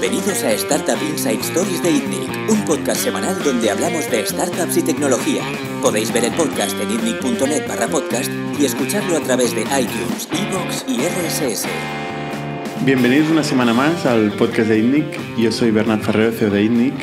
Bienvenidos a Startup Inside Stories de ITNIC, un podcast semanal donde hablamos de startups y tecnología. Podéis ver el podcast en itnic.net barra podcast y escucharlo a través de iTunes, Evox y RSS. Bienvenidos una semana más al podcast de ITNIC. Yo soy Bernard Ferrero, CEO de ITNIC,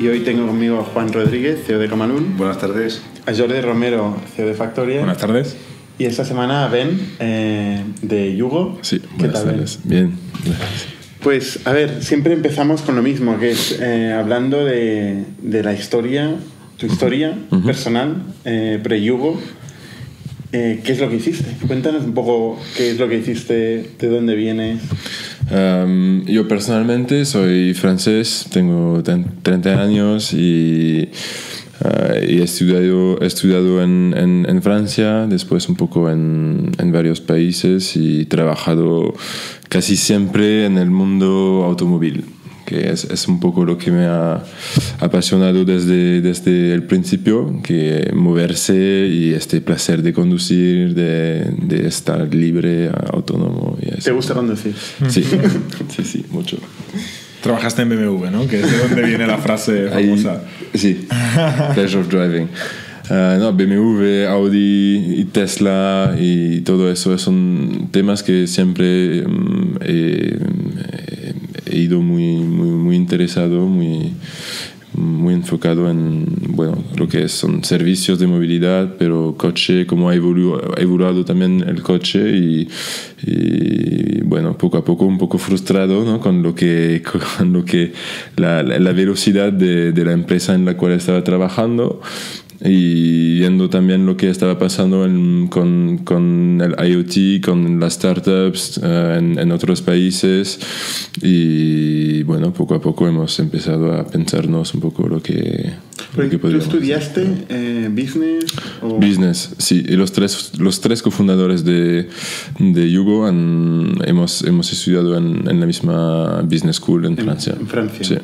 y hoy tengo conmigo a Juan Rodríguez, CEO de Camalún. Buenas tardes. A Jordi Romero, CEO de Factoria. Buenas tardes. Y esta semana a Ben, eh, de Yugo. Sí, ¿Qué buenas tal, Ben? tardes. Bien. gracias. Pues a ver, siempre empezamos con lo mismo, que es eh, hablando de, de la historia, tu historia personal, eh, pre-Yugo. Eh, ¿Qué es lo que hiciste? Cuéntanos un poco qué es lo que hiciste, de dónde vienes. Um, yo personalmente soy francés, tengo ten- 30 años y, uh, y he estudiado, he estudiado en, en- en Francia, después un poco en, en varios países y he trabajado casi siempre en el mundo automóvil que es, es un poco lo que me ha apasionado desde, desde el principio, que moverse y este placer de conducir, de, de estar libre, autónomo. Y eso. ¿Te gusta conducir? Sí, sí, sí, mucho. Trabajaste en BMW, ¿no? Que es de donde viene la frase Ahí- famosa. sí, pleasure of driving. Ah, no, BMW, Audi y Tesla y todo eso son temas que siempre mm, he, he ido muy, muy, muy interesado, muy, muy enfocado en bueno, lo que son servicios de movilidad, pero coche, cómo ha evolu- ha evoluado también el coche y, y, bueno, poco a poco un poco frustrado ¿no? con lo que, con lo que la- la velocidad de, de la empresa en la cual estaba trabajando y viendo también lo que estaba pasando en- con, con el IoT, con las startups eh, en, en otros países y bueno, poco a poco hemos empezado a pensarnos un poco lo que, lo que ¿Tú podríamos hacer. estudiaste eh, business? O... Business, sí. Y los tres, los tres cofundadores de, de Yugo han- hemos, hemos estudiado en, en la misma business school en, Francia. en Francia. Sí.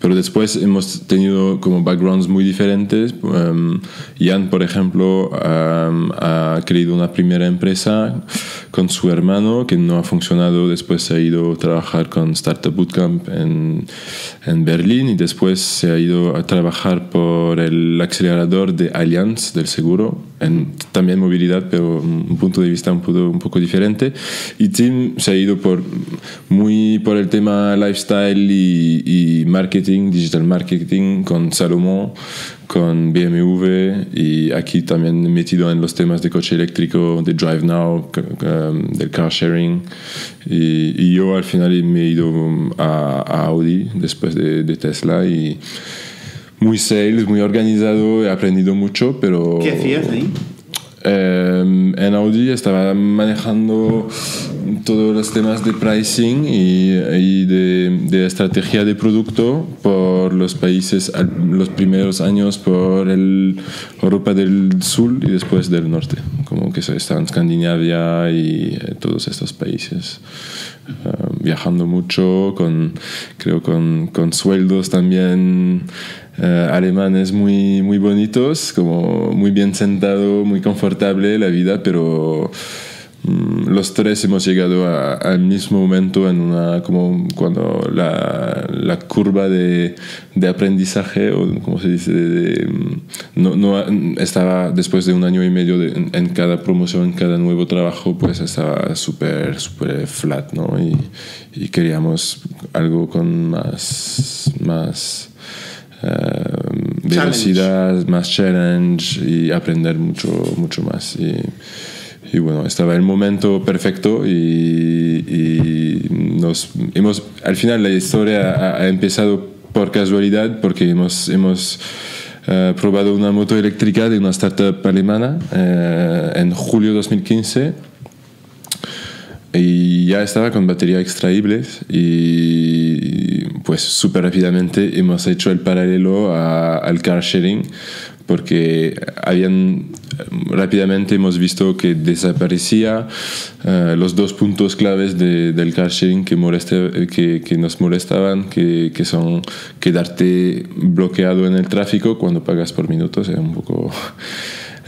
Pero después hemos tenido como backgrounds muy diferentes. Um, Jan, por ejemplo, um, ha creado una primera empresa con su hermano que no ha funcionado. Después se ha ido a trabajar con Startup Bootcamp en, en Berlín y después se ha ido a trabajar por el acelerador de Allianz del seguro, en también movilidad, pero un punto de vista un poco, un poco diferente. Y Tim se ha ido por, muy por el tema lifestyle y, y marketing, digital marketing, con Salomón, con BMW y aquí también metido en los temas de coche eléctrico, de Drive Now, um, del car sharing. Y, y yo al final me he ido a, a Audi después de, Tesla y muy sales, muy organizado, he aprendido mucho, pero... ¿Qué hacías ahí? En Audi estaba manejando todos los temas de pricing y, de, estrategia de producto por los países, los primeros años por Europa del Sur y después del norte, como que está en Escandinavia y eh, todos estos países. Eh, viajando mucho, con, creo con, con sueldos también eh, alemanes muy, muy bonitos, como muy bien sentado, muy confortable la vida, pero mm, los tres hemos llegado a- al mismo momento en una, como cuando la, la curva de, de aprendizaje, o como se dice, de- de, mm, no, no, estaba después de un año y medio en, en cada promoción, en cada nuevo trabajo, pues estaba súper, súper flat, ¿no? Y, y queríamos algo con más, más eh, velocidad, más challenge y aprender mucho, mucho más. Y, y bueno, estaba el momento perfecto y, y nos hemos, al final la historia ha, ha empezado por casualidad porque hemos, hemos eh, probado una moto eléctrica de una startup alemana eh, en julio 2015 y ya estaba con batería extraíbles y pues súper rápidamente hemos hecho el paralelo a- al car sharing porque habían rápidamente hemos visto que desaparecía eh, los dos puntos claves de- del car sharing que, moleste- que, que nos molestaban que, que son quedarte bloqueado en el tráfico cuando pagas por minutos era un poco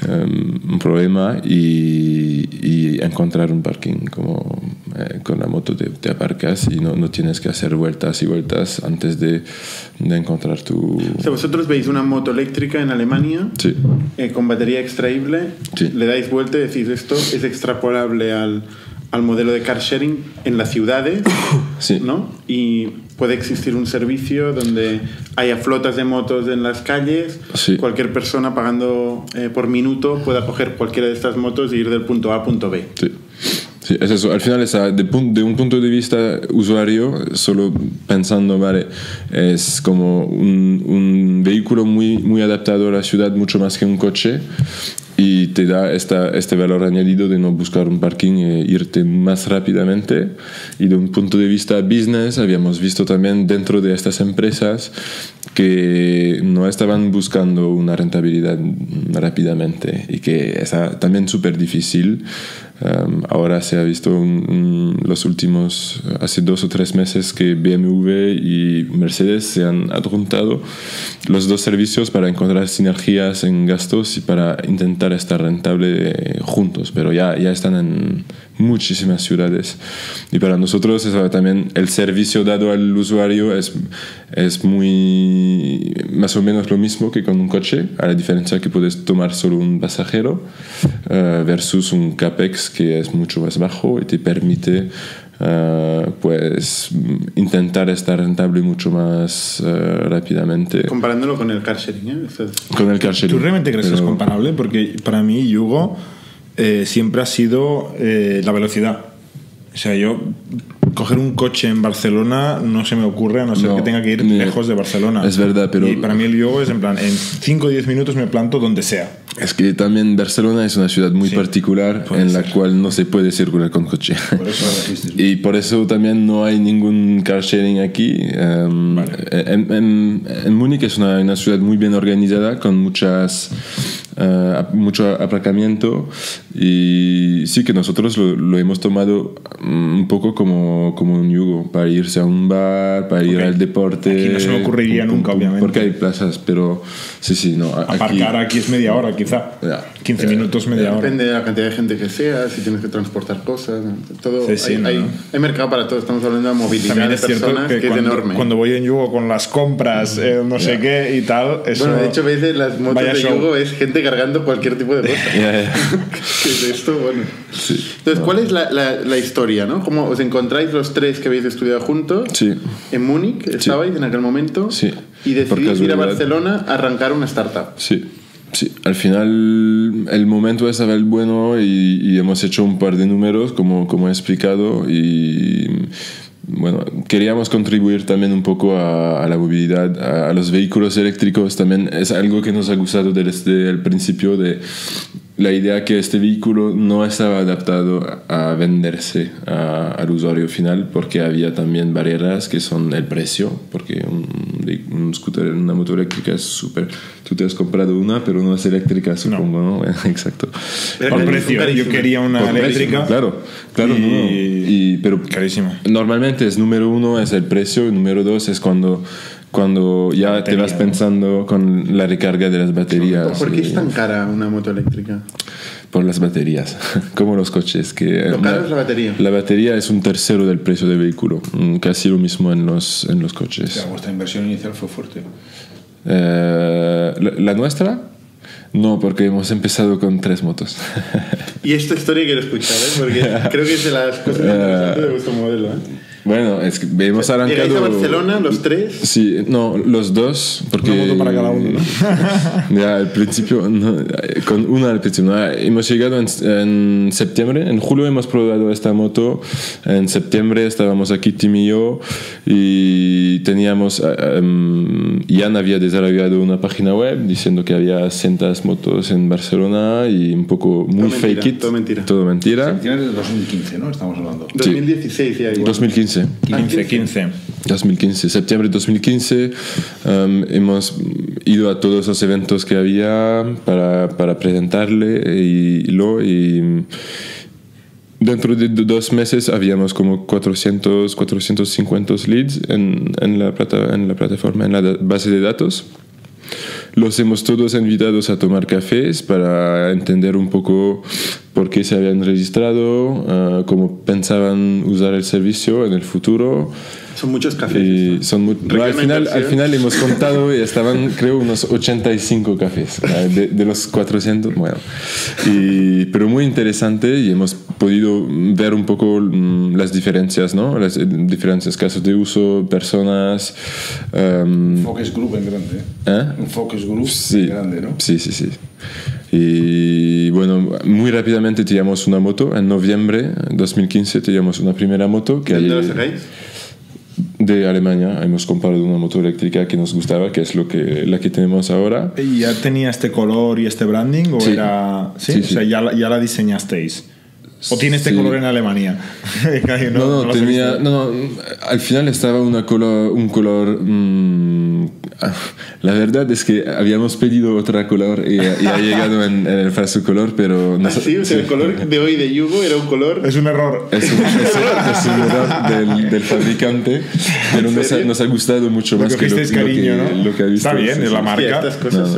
um, un problema y, y encontrar un parking como eh, con la moto te, te aparcas y no, no, tienes que hacer vueltas y vueltas antes de, de encontrar tu... O sea, vosotros veis una moto eléctrica en Alemania Sí. eh, con batería extraíble, Sí. le dais vuelta y decís esto es extrapolable al, al modelo de car sharing en las ciudades, Sí. ¿no? Y puede existir un servicio donde haya flotas de motos en las calles, Sí. cualquier persona pagando eh, por minuto pueda coger cualquiera de estas motos y ir del punto A a punto B. Sí. Sí, es eso. Al final, es a- de, de un punto de vista usuario, solo pensando, vale, es como un, un vehículo muy, muy adaptado a la ciudad, mucho más que un coche, y te da esta, este valor añadido de no buscar un parking e irte más rápidamente. Y de un punto de vista business, habíamos visto también dentro de estas empresas que no estaban buscando una rentabilidad rápidamente y que es también súper difícil. Um, ahora se ha visto en los últimos, hace dos o tres meses, que BMW y Mercedes se han adjuntado los dos servicios para encontrar sinergias en gastos y para intentar estar rentable eh, juntos, pero ya, ya están en muchísimas ciudades. Y para nosotros es también el servicio dado al usuario es, es muy más o menos lo mismo que con un coche, a la diferencia que puedes tomar solo un pasajero eh, versus un CAPEX que es mucho más bajo y te permite eh, pues intentar estar rentable mucho más eh, rápidamente Comparándolo con el car sharing, ¿eh? Con el car sharing. ¿Tú realmente crees que es Pero- comparable? Porque para mí, Yugo eh, siempre ha sido eh, la velocidad. O sea, yo coger un coche en Barcelona no se me ocurre a no ser No, que tenga que ir ni- lejos de Barcelona. es verdad, pero- Y para mí el Yugo es en plan, en 5 o 10 minutos me planto donde sea. Es que también Barcelona es una ciudad muy Sí, particular en la ser. cual no se puede circular con coche. Por eso y por eso también no hay ningún car sharing aquí. Um, en, en- en Múnich es una, una ciudad muy bien organizada con muchas eh, ap- mucho aparcamiento y sí que nosotros lo, lo hemos tomado mm, un poco como, como un yugo para irse a un bar, para ir Ok. al deporte. Aquí no se me ocurriría nunca, obviamente. Porque hay plazas, pero sí, sí, no. a- Aparcar aquí es media hora, quizá. Ya. 15 minutos, media hora. Depende de la cantidad de gente que sea, si tienes que transportar cosas, todo. Sí, sí, hay, no, hay- no. hay mercado para todo. Estamos hablando de movilidad También de es cierto personas que, que, es cuando, enorme. cuando voy en Yugo con las compras, eh, no sé qué y tal, eso... bueno, de hecho, de las motos de show. yugo es gente cargando cualquier tipo de cosa. Ya, ya. ¿Qué es esto? Bueno. Entonces, ¿cuál es la, la, la historia, no? ¿Cómo os encontráis los tres que habéis estudiado juntos? Sí. En Múnich estabais en aquel momento. Sí. Y decidís ir a. Barcelona a arrancar una startup. Sí, sí. Al final el momento estaba el bueno y, y hemos hecho un par de números, como, como he explicado, y bueno, queríamos contribuir también un poco a, a la movilidad, a, a los vehículos eléctricos. También es algo que nos ha gustado desde el principio de la idea que este vehículo no estaba adaptado a venderse a- al usuario final porque había también barreras que son el precio, porque un, un scooter, una moto eléctrica es súper... Tú te has comprado una, pero no es eléctrica, supongo, ¿no? Exacto. Por Eh, precio, yo quería una Por precio, eléctrica. Claro, claro, Y- no, no. Y- pero Carísimo. Normalmente es número uno es el precio y número dos es cuando, cuando ya te batería, vas ¿no? pensando con la recarga de las baterías. ¿Por qué es tan cara una moto eléctrica? por las baterías, como los coches. Que Lo caro es la batería. La batería es un tercero del precio del vehículo, mm, casi lo mismo en los, en los O coches. sea, vuestra inversión inicial fue fuerte. Eh, ¿la, la nuestra? No, porque hemos empezado con tres motos. Y esta historia quiero escuchar, ¿eh? Porque creo que es de las cosas más interesantes de vuestro modelo. ¿eh? Bueno, es que hemos arrancado... Llegáis a Barcelona, los tres. Sí, no, los dos, porque... Una moto para cada uno, ¿no? ya, al principio, no, con una al principio. ¿no? Hemos llegado en, en septiembre, en julio hemos probado esta moto, en septiembre estábamos aquí Tim y yo y teníamos, eh, em, Ian había desarrollado una página web diciendo que había cientos motos en Barcelona y un poco muy Todo fake mentira, it. todo mentira. Todo mentira. Finales de 2015, ¿no? Estamos hablando. 2016 ya igual. 2015. 15, 15. 2015, septiembre de 2015, um, hemos ido a todos los eventos que había para, para presentarle y, lo y dentro de do- dos meses habíamos como 400, 450 leads en, en, la plata, en la plataforma, en la base de datos. Los hemos todos invitados a tomar cafés para entender un poco por qué se habían registrado, ah, cómo pensaban usar el servicio en el futuro. Son muchos cafés. Son muy- no, al, final, al final hemos contado y estaban, creo, unos 85 cafés ah, de, de los 400. Bueno, y, pero muy interesante y hemos podido ver un poco mm, las diferencias, ¿no? Las eh, diferentes casos de uso, personas. Un focus group en grande. ¿eh? ¿eh? Un focus group Sí, grande, ¿no? sí, sí, sí. Y bueno, muy rápidamente teníamos una moto. En noviembre de 2015 teníamos una primera moto que ¿Dónde lo sacáis? De Alemania. Hemos comprado una moto eléctrica que nos gustaba, que es lo que, la que tenemos ahora. ¿Y ya tenía este color y este branding? ¿O Sí. era.? Sí, Sí, o sea, ya, ya la diseñasteis. ¿O tiene este Sí. color en Alemania? No, no, he tenía, no, no, al final estaba una color, un color... mm, la verdad es que habíamos pedido otra color y, y ha llegado en, en el falso color, pero... no Ah, sí, o sea, el color de hoy de Yugo era un color. Es un error. Es un, es un- es un error del, del fabricante, pero nos ha, nos ha gustado mucho más que lo, cogisteis lo cariño, que, ¿no? lo que ha visto. Está bien, sí. la marca.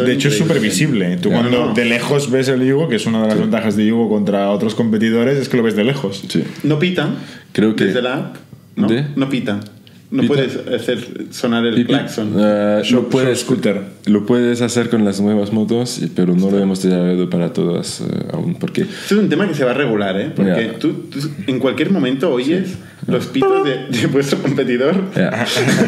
De hecho, es súper visible. Tú Ya. cuando No. de lejos ves el Yugo, que es una de las ventajas de Yugo contra otros competidores, es que lo ves de lejos. Sí. No pita. Creo que- Desde la app. ¿no? ¿De? No pita. No puedes hacer sonar el claxon. eh, Show- lo, puedes, scooter. lo puedes hacer con las nuevas motos, pero no lo hemos desarrollado para todas eh, aún, porque Esto es un tema que se va a regular, ¿eh? Porque Ya. tú, tú en cualquier momento oyes los pitos de, de vuestro competidor. ya,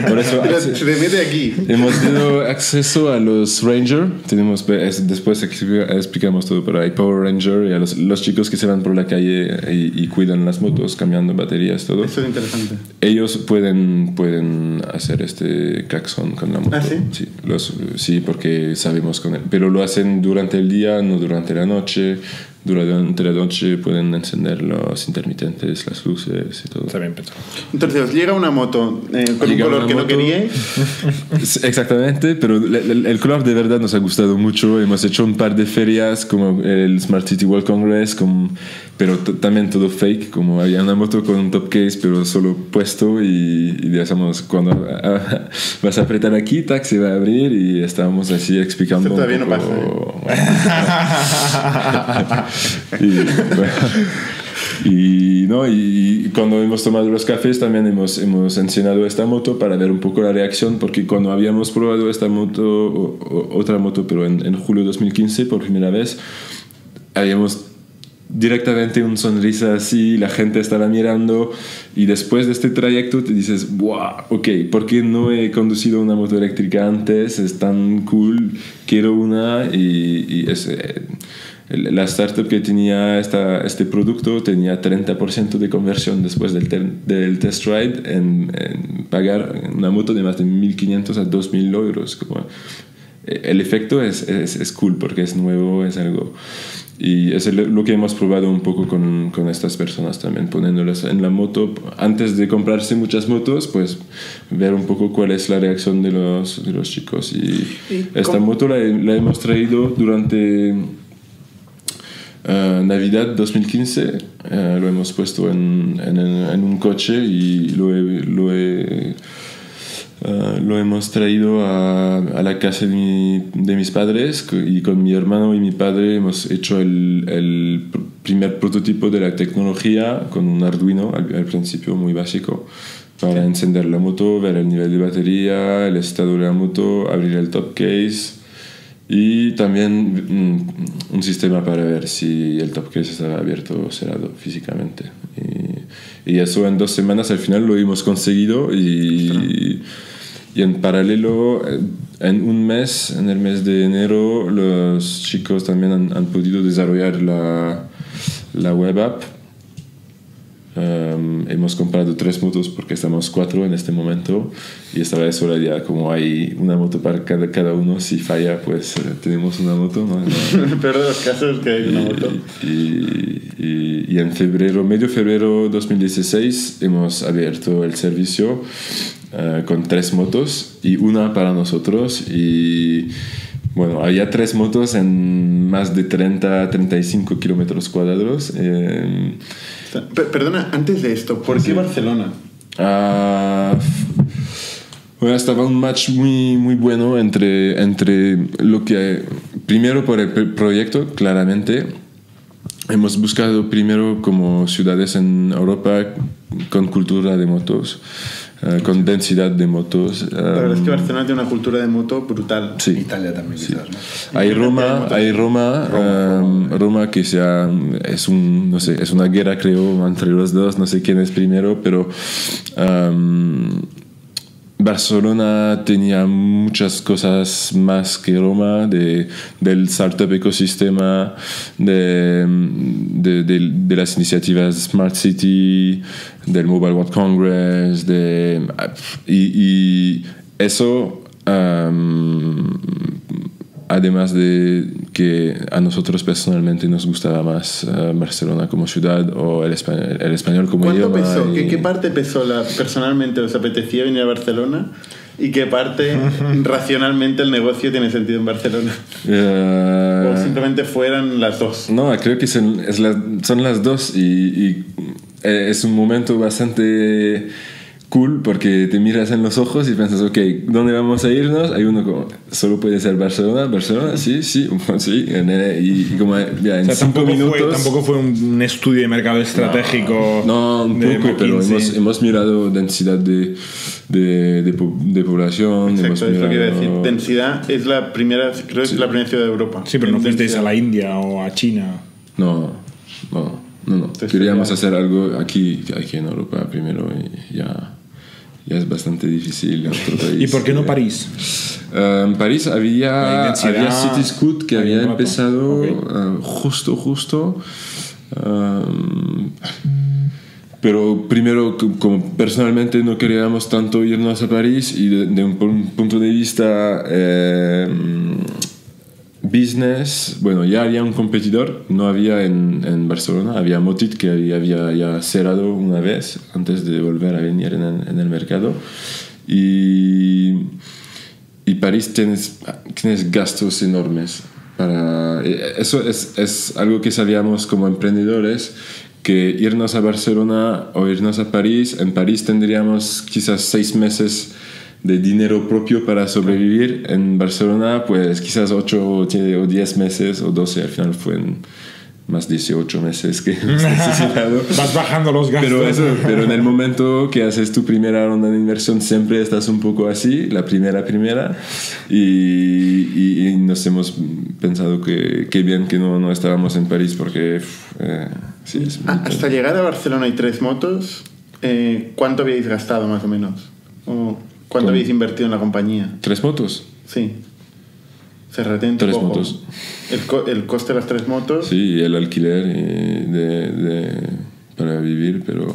por eso se te mete aquí. hemos dado acceso a los Ranger. Tenemos, es- después explica- explicamos todo, pero hay Power Ranger y a los, los chicos que se van por la calle y, y cuidan las motos, cambiando baterías, todo. Eso es interesante. Ellos pueden, pueden hacer este claxon con la moto. ¿Ah, sí? los, sí, porque sabemos con él. Pero lo hacen durante el día, no durante la noche. Durante la noche pueden encender los intermitentes, las luces y todo. Está bien pensado. Entonces, os llega una moto eh, con Llega un color que no moto. queríais. Sí, Exactamente, pero el, el- el color de verdad nos ha gustado mucho. Hemos hecho un par de ferias como el Smart City World Congress, con- pero también todo fake, como había una moto con un top case, pero solo puesto y, y digamos, cuando ah, vas a apretar aquí, tac, se va a abrir y estábamos así explicando. Esto todavía un no poco- y, ¿no? y cuando hemos tomado los cafés también hemos, hemos enseñado esta moto para ver un poco la reacción, porque cuando habíamos probado esta moto, otra moto, pero en, julio de 2015 por primera vez, habíamos directamente un sonrisa así, la gente estaba mirando y después de este trayecto te dices, wow, ok, ¿por qué no he conducido una moto eléctrica antes? Es tan cool, quiero una y, y eh, la startup que tenía esta, este producto tenía 30% de conversión después del, te- del test ride en, en pagar una moto de más de 1.500 a 2.000 euros. Como, eh, el efecto es, es, es cool porque es nuevo, es algo... Y es lo que hemos probado un poco con, con estas personas también, poniéndolas en la moto. Antes de comprarse muchas motos, pues ver un poco cuál es la reacción de los, de los chicos. Y, ¿Y esta moto la, la hemos traído durante eh, Navidad 2015. eh, lo hemos puesto en, en, en un coche y lo he... Lo he Uh, lo hemos traído a, a la casa de, mi- de mis padres y con mi hermano y mi padre hemos hecho el, el pr- primer prototipo de la tecnología con un Arduino al, al principio muy básico para encender la moto, ver el nivel de batería, el estado de la moto, abrir el top case y también mm, un sistema para ver si el top case estaba abierto o cerrado físicamente. Y, y eso en dos semanas al final lo hemos conseguido y, y en paralelo, eh, en un mes, en el mes de enero, los chicos también han, han podido desarrollar la, la web app. Um, hemos comprado tres motos porque estamos cuatro en este momento y esta vez ahora ya como hay una moto para cada, cada uno, si falla pues eh, tenemos una moto. ¿no? De los casos que hay una moto. Y, y- y en febrero, medio febrero 2016, hemos abierto el servicio eh, con tres motos y una para nosotros. Y bueno, había tres motos en más de 30, 35 kilómetros cuadrados. eh, Per- Perdona, antes de esto, ¿por qué Barcelona? Ah, bueno, estaba un match muy, muy bueno entre, entre lo que... Primero por el pro- proyecto, claramente. hemos buscado primero como ciudades en Europa con cultura de motos, eh, con densidad de motos. La verdad es que eh, Barcelona tiene una cultura de moto brutal. sí. Italia también, quizás, ¿no? Hay Roma, hay Roma, eh, Roma que sea, es un, no sé, es una guerra creo entre los dos, no sé quién es primero, pero um, Barcelona tenía muchas cosas más que Roma, de, del startup ecosistema, de, de, de- las iniciativas Smart City, del Mobile World Congress, de, y, eso, además de que a nosotros personalmente nos gustaba más eh, Barcelona como ciudad o el español, el español como ¿Cuánto idioma. pesó? ¿Qué, y- qué parte pesó la, personalmente? ¿Os apetecía venir a Barcelona? ¿Y qué parte racionalmente el negocio tiene sentido en Barcelona? Eh, ¿O simplemente fueran las dos? No, creo que son, es la- son las dos y, y, eh, es un momento bastante cool porque te miras en los ojos y piensas, ok, ¿dónde vamos a irnos? Hay uno como, solo puede ser Barcelona, Barcelona, sí, sí, sí, y, y como ya en O sea, cinco tampoco, minutos... fue, tampoco fue un estudio de mercado estratégico. No, un de poco, pero McKinsey. hemos, hemos mirado densidad de, de, de, de población. hemos Exacto, es lo que iba a decir. mirado- Densidad es la primera, creo que es la primera ciudad de Europa. Sí, pero no fuisteis a la India o a China. No, no, no. no. Queríamos hacer algo aquí, aquí en Europa primero y ya, ya es bastante difícil en otro país. ¿Y por qué no Eh, París? eh, en París había, había City Scoot que había empezado Ok. eh, justo, justo. Um, pero primero, como personalmente no queríamos tanto irnos a París y de, de un, un punto de vista eh, business, bueno, ya había un competidor, no había en, Barcelona, había Motit que había, ya cerrado una vez antes de volver a venir en en el mercado. Y, y París tienes, tienes gastos enormes. Para, eh, eso es, es algo que sabíamos como emprendedores, que irnos a Barcelona o irnos a París, en París tendríamos quizás seis meses de dinero propio para sobrevivir. En Barcelona, pues quizás 8 o 10 meses o 12, al final fueron más 18 meses que necesitado. Vas bajando los gastos. Pero, eso, pero en el momento que haces tu primera ronda de inversión siempre estás un poco así, la primera, primera, y, y- y nos hemos pensado que, que bien que no, no estábamos en París porque eh, sí, es muy Hasta llegar a Barcelona y tres motos, eh, ¿cuánto habíais gastado más o menos? ¿O ¿Cuánto habéis invertido en la compañía? ¿Tres motos? Sí. Cerrate un Tres poco. motos. El, co- el coste de las tres motos. Sí, y el alquiler y de, de- para vivir, pero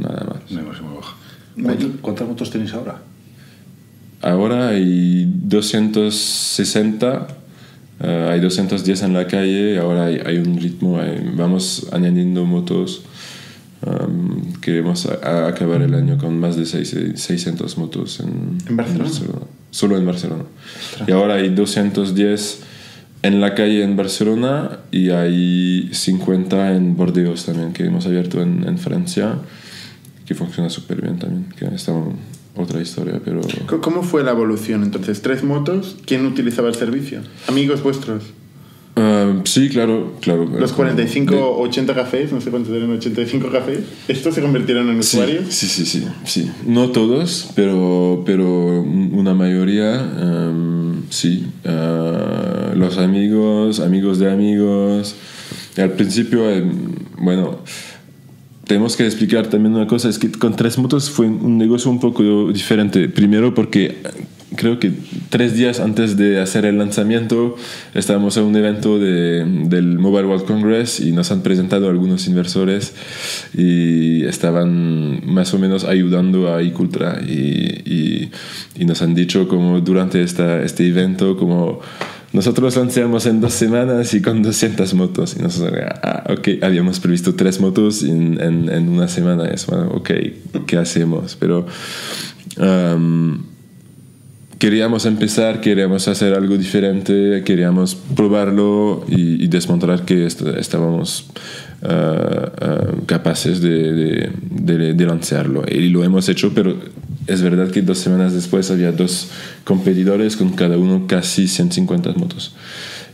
nada más. Muy bajo. ¿Cuántas, cuántas motos tenéis ahora? Ahora hay 260, eh, hay 210 en la calle, ahora hay, hay un ritmo, hay- vamos añadiendo motos. Um, queremos a- a acabar el año con más de seis- 600 motos en, ¿En Barcelona? Solo en Barcelona. Y ahora hay 210 en la calle en Barcelona y hay 50 en Bordeaux también, que hemos abierto en, en Francia, que funciona súper bien también, que está otra historia, pero... ¿Cómo fue la evolución? Entonces, tres motos, ¿quién utilizaba el servicio? Amigos vuestros. Ah, sí, claro, claro. Los Eh, 45 de- o 80 cafés, no sé cuántos eran, 85 cafés. ¿Estos se convirtieron en Sí, usuarios? sí, sí, sí, sí. No todos, pero, pero una mayoría, em, sí. Ah, los amigos, amigos de amigos. Y al principio, em, bueno, tenemos que explicar también una cosa, es que con tres motos fue un negocio un poco diferente. Primero porque creo que tres días antes de hacer el lanzamiento estábamos en un evento de, del Mobile World Congress y nos han presentado algunos inversores y estaban más o menos ayudando a iCultra y, y, y nos han dicho como durante esta, este evento como nosotros lanzamos en dos semanas y con 200 motos. Y nosotros, ah, ok, habíamos previsto tres motos en, en, en una semana. Es, bueno, ok, ¿qué hacemos? Pero um, queríamos empezar, queríamos hacer algo diferente, queríamos probarlo y, y demostrar que est estábamos uh, uh, capaces de, de, de, de lanzarlo. Y lo hemos hecho, pero es verdad que dos semanas después había dos competidores con cada uno casi 150 motos.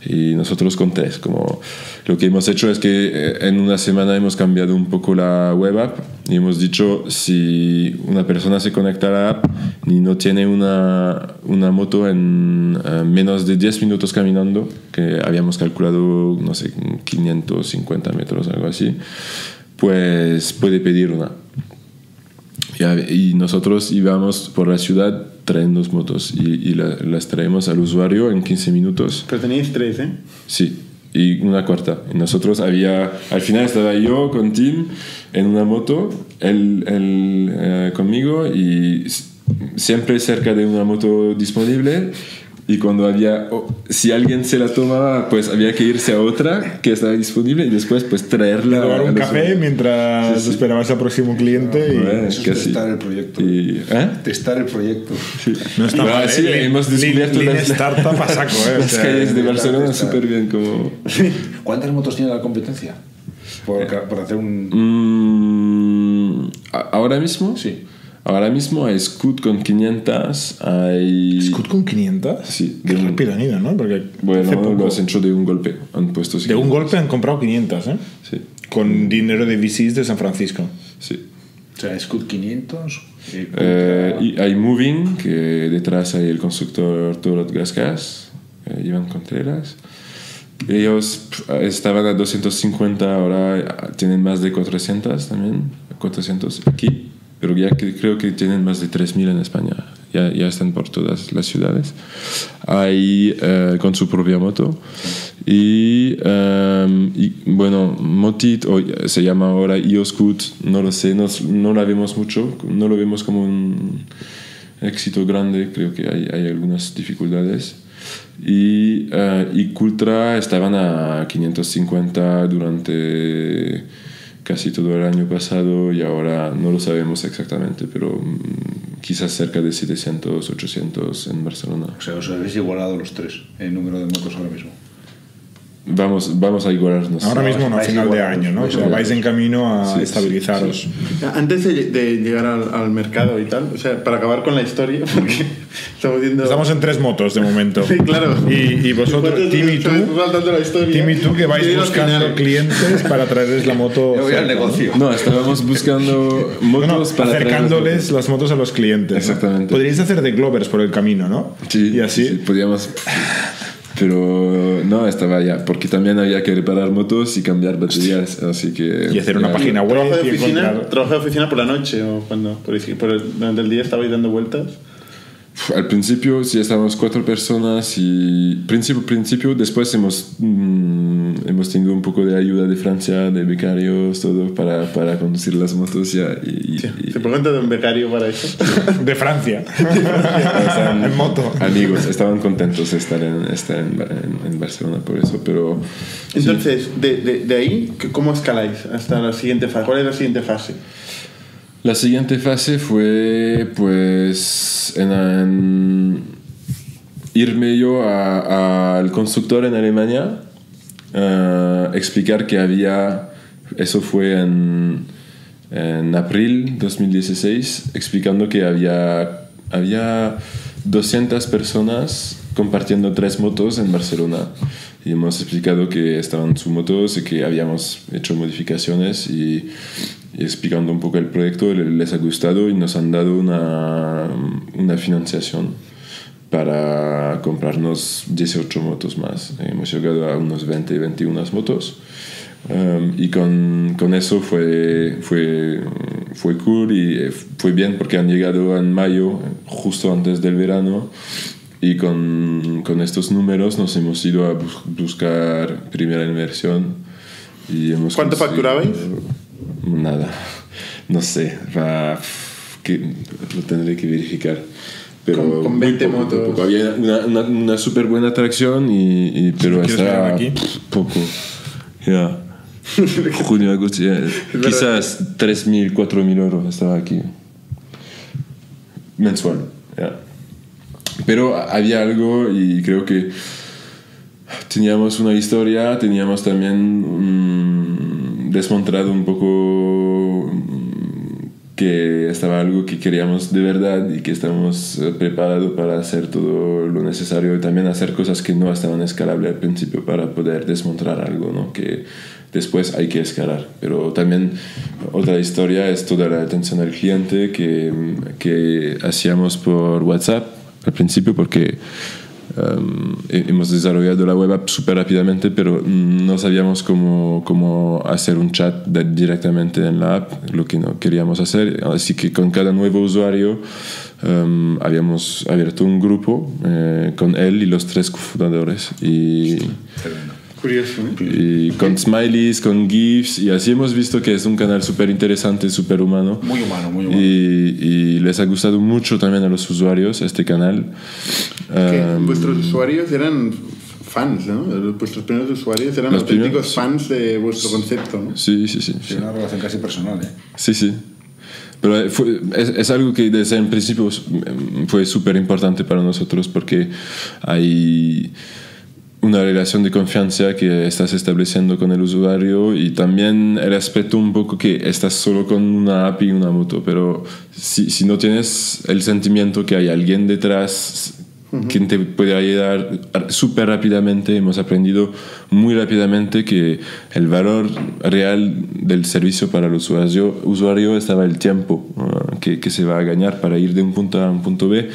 Y nosotros con tres. Como lo que hemos hecho es que eh, en una semana hemos cambiado un poco la web app y hemos dicho si una persona se conecta a la app y no tiene una, una moto en eh, menos de 10 minutos caminando, que habíamos calculado, no sé, 550 metros, algo así, pues puede pedir una. Y, y nosotros íbamos por la ciudad trayendo motos y, y la- las traemos al usuario en 15 minutos. Pero tenéis tres, ¿eh? Sí, y una cuarta. Y nosotros había, al final estaba yo con Tim en una moto, él, él, eh, conmigo y siempre cerca de una moto disponible. Y cuando había, o si alguien se la tomaba, pues había que irse a otra que estaba disponible y después pues traerla. Tomar a un los- café mientras Sí, sí. esperabas al próximo cliente y Bueno, Eso es casi. testar el proyecto. Y, ¿eh? Testar el proyecto. no está Ah, mal. sí, ¿eh? hemos descubierto las- startup a saco, ¿eh? O Las sea, calles de Barcelona súper bien como... ¿Cuántas motos tiene la competencia? Por, por hacer un. Mm, ahora mismo, Sí. Ahora mismo hay Scoot con 500, hay... Scoot con 500. Sí, Qué de un- rápido han ido, ¿no? Porque hace Bueno, poco- lo has hecho de un golpe, han puesto de un 500. golpe han comprado 500, ¿eh? Sí, Con dinero de VCs de San Francisco. sí. O sea, Scoot 500. eh, Eh, contra- y hay Moving, que detrás hay el constructor Torot Gasgas, eh, Iván Contreras. Ellos estaban a 250, ahora tienen más de 400 también, 400 aquí, pero ya que creo que tienen más de 3.000 en España, ya, ya están por todas las ciudades. Ahí eh, con su propia moto. Y, em, y, bueno, Motit o se llama ahora IOScoot, no lo sé, no, no la vemos mucho, no lo vemos como un éxito grande, creo que hay, hay algunas dificultades. Y, eh, y Cultra estaban a 550 durante casi todo el año pasado y ahora no lo sabemos exactamente, pero mm, quizás cerca de 700, 800 en Barcelona. O sea, os habéis igualado los tres en número de motos ahora mismo. Vamos, vamos a igualarnos. Ahora mismo no, a final de año, ¿no? O sea, vais en camino a Sí, sí, estabilizaros. Antes de, de llegar al, al mercado y tal, o sea, para acabar con la historia, porque estamos viendo... Estamos en tres motos de momento. Sí, claro. Y, y vosotros, Tim y tú. Tim y tú que vais buscando final. clientes para traerles la moto. Yo voy al cerca, ¿no? negocio. No, estábamos buscando motos No, no, para acercándoles las motos a los clientes. ¿no? Exactamente. Podríais hacer de Glovers por el camino, ¿no? Sí, Y así. sí, sí, podíamos. Pero no, estaba ya, porque también había que reparar motos y cambiar baterías, así que... Y hacer una ya. página ¿Trabajo web de oficina? encontrar. ¿Trabajo de oficina por la noche o cuando? Por, el- por el- durante el día estabais dando vueltas. Al principio sí estábamos cuatro personas y principio, principio, después hemos, mm, hemos tenido un poco de ayuda de Francia, de becarios, todo para, para conducir las motos ya. Y, y- ¿Se pregunta de un becario para eso? De Francia. estaban- en moto. Amigos, estaban contentos de estar en, estar en, en- en Barcelona por eso, pero... sí. Entonces, de, de, de ahí, ¿cómo escaláis hasta la siguiente fase? ¿Cuál es la siguiente fase? La siguiente fase fue pues en, en irme yo al constructor en Alemania, a explicar que había, eso fue en, en abril 2016, explicando que había, había 200 personas compartiendo tres motos en Barcelona. Y hemos explicado que estaban sus motos y que habíamos hecho modificaciones y explicando un poco el proyecto, le- les ha gustado y nos han dado una, una financiación para comprarnos 18 motos más. Hemos llegado a unos 20, 21 motos. Um, y con, con eso fue, fue, fue cool y eh, fue bien porque han llegado en mayo, justo antes del verano. Y con, con estos números nos hemos ido a bus- buscar primera inversión. Y hemos ¿Cuánto facturabais? Nada, no sé, va, que, lo tendré que verificar. Pero Con- con muy 20 poco, motos. poco. Había una, una, una súper buena atracción, y, y- pero traer aquí. poco. Ya. Junio, agosto, ya. quizás 3.000, 4.000 euros estaba aquí. Mensual, ya. Pero había algo y creo que teníamos una historia, teníamos también mm, desmontado un poco mm, que estaba algo que queríamos de verdad y que estábamos eh, preparados para hacer todo lo necesario y también hacer cosas que no estaban escalables al principio para poder desmontar algo, ¿no? Que después hay que escalar. Pero también otra historia es toda la atención al cliente que, que hacíamos por WhatsApp al principio porque um, hemos desarrollado la web app súper rápidamente, pero no sabíamos cómo, cómo hacer un chat directamente en la app, lo que no queríamos hacer. Así que con cada nuevo usuario um, habíamos abierto un grupo eh, con él y los tres cofundadores. Y, Curioso, ¿eh? y con smileys, con GIFs, y así hemos visto que es un canal súper interesante, súper humano. Muy humano, muy humano. Y, y les ha gustado mucho también a los usuarios este canal. Um, vuestros usuarios eran fans, ¿no? Vuestros primeros usuarios eran Los auténticos primeros. fans de vuestro concepto, ¿no? sí, sí, sí. Sí, una relación casi personal, ¿eh? Sí, sí. Pero eh, fue- es, es algo que desde el principio mm, fue súper importante para nosotros porque hay una relación de confianza que estás estableciendo con el usuario y también el aspecto un poco que estás solo con una API y una moto, pero si, si no tienes el sentimiento que hay alguien detrás quien te puede ayudar súper rápidamente, hemos aprendido muy rápidamente que el valor real del servicio para el usuario, usuario estaba el tiempo que, que se va a ganar para ir de un punto A a un punto B.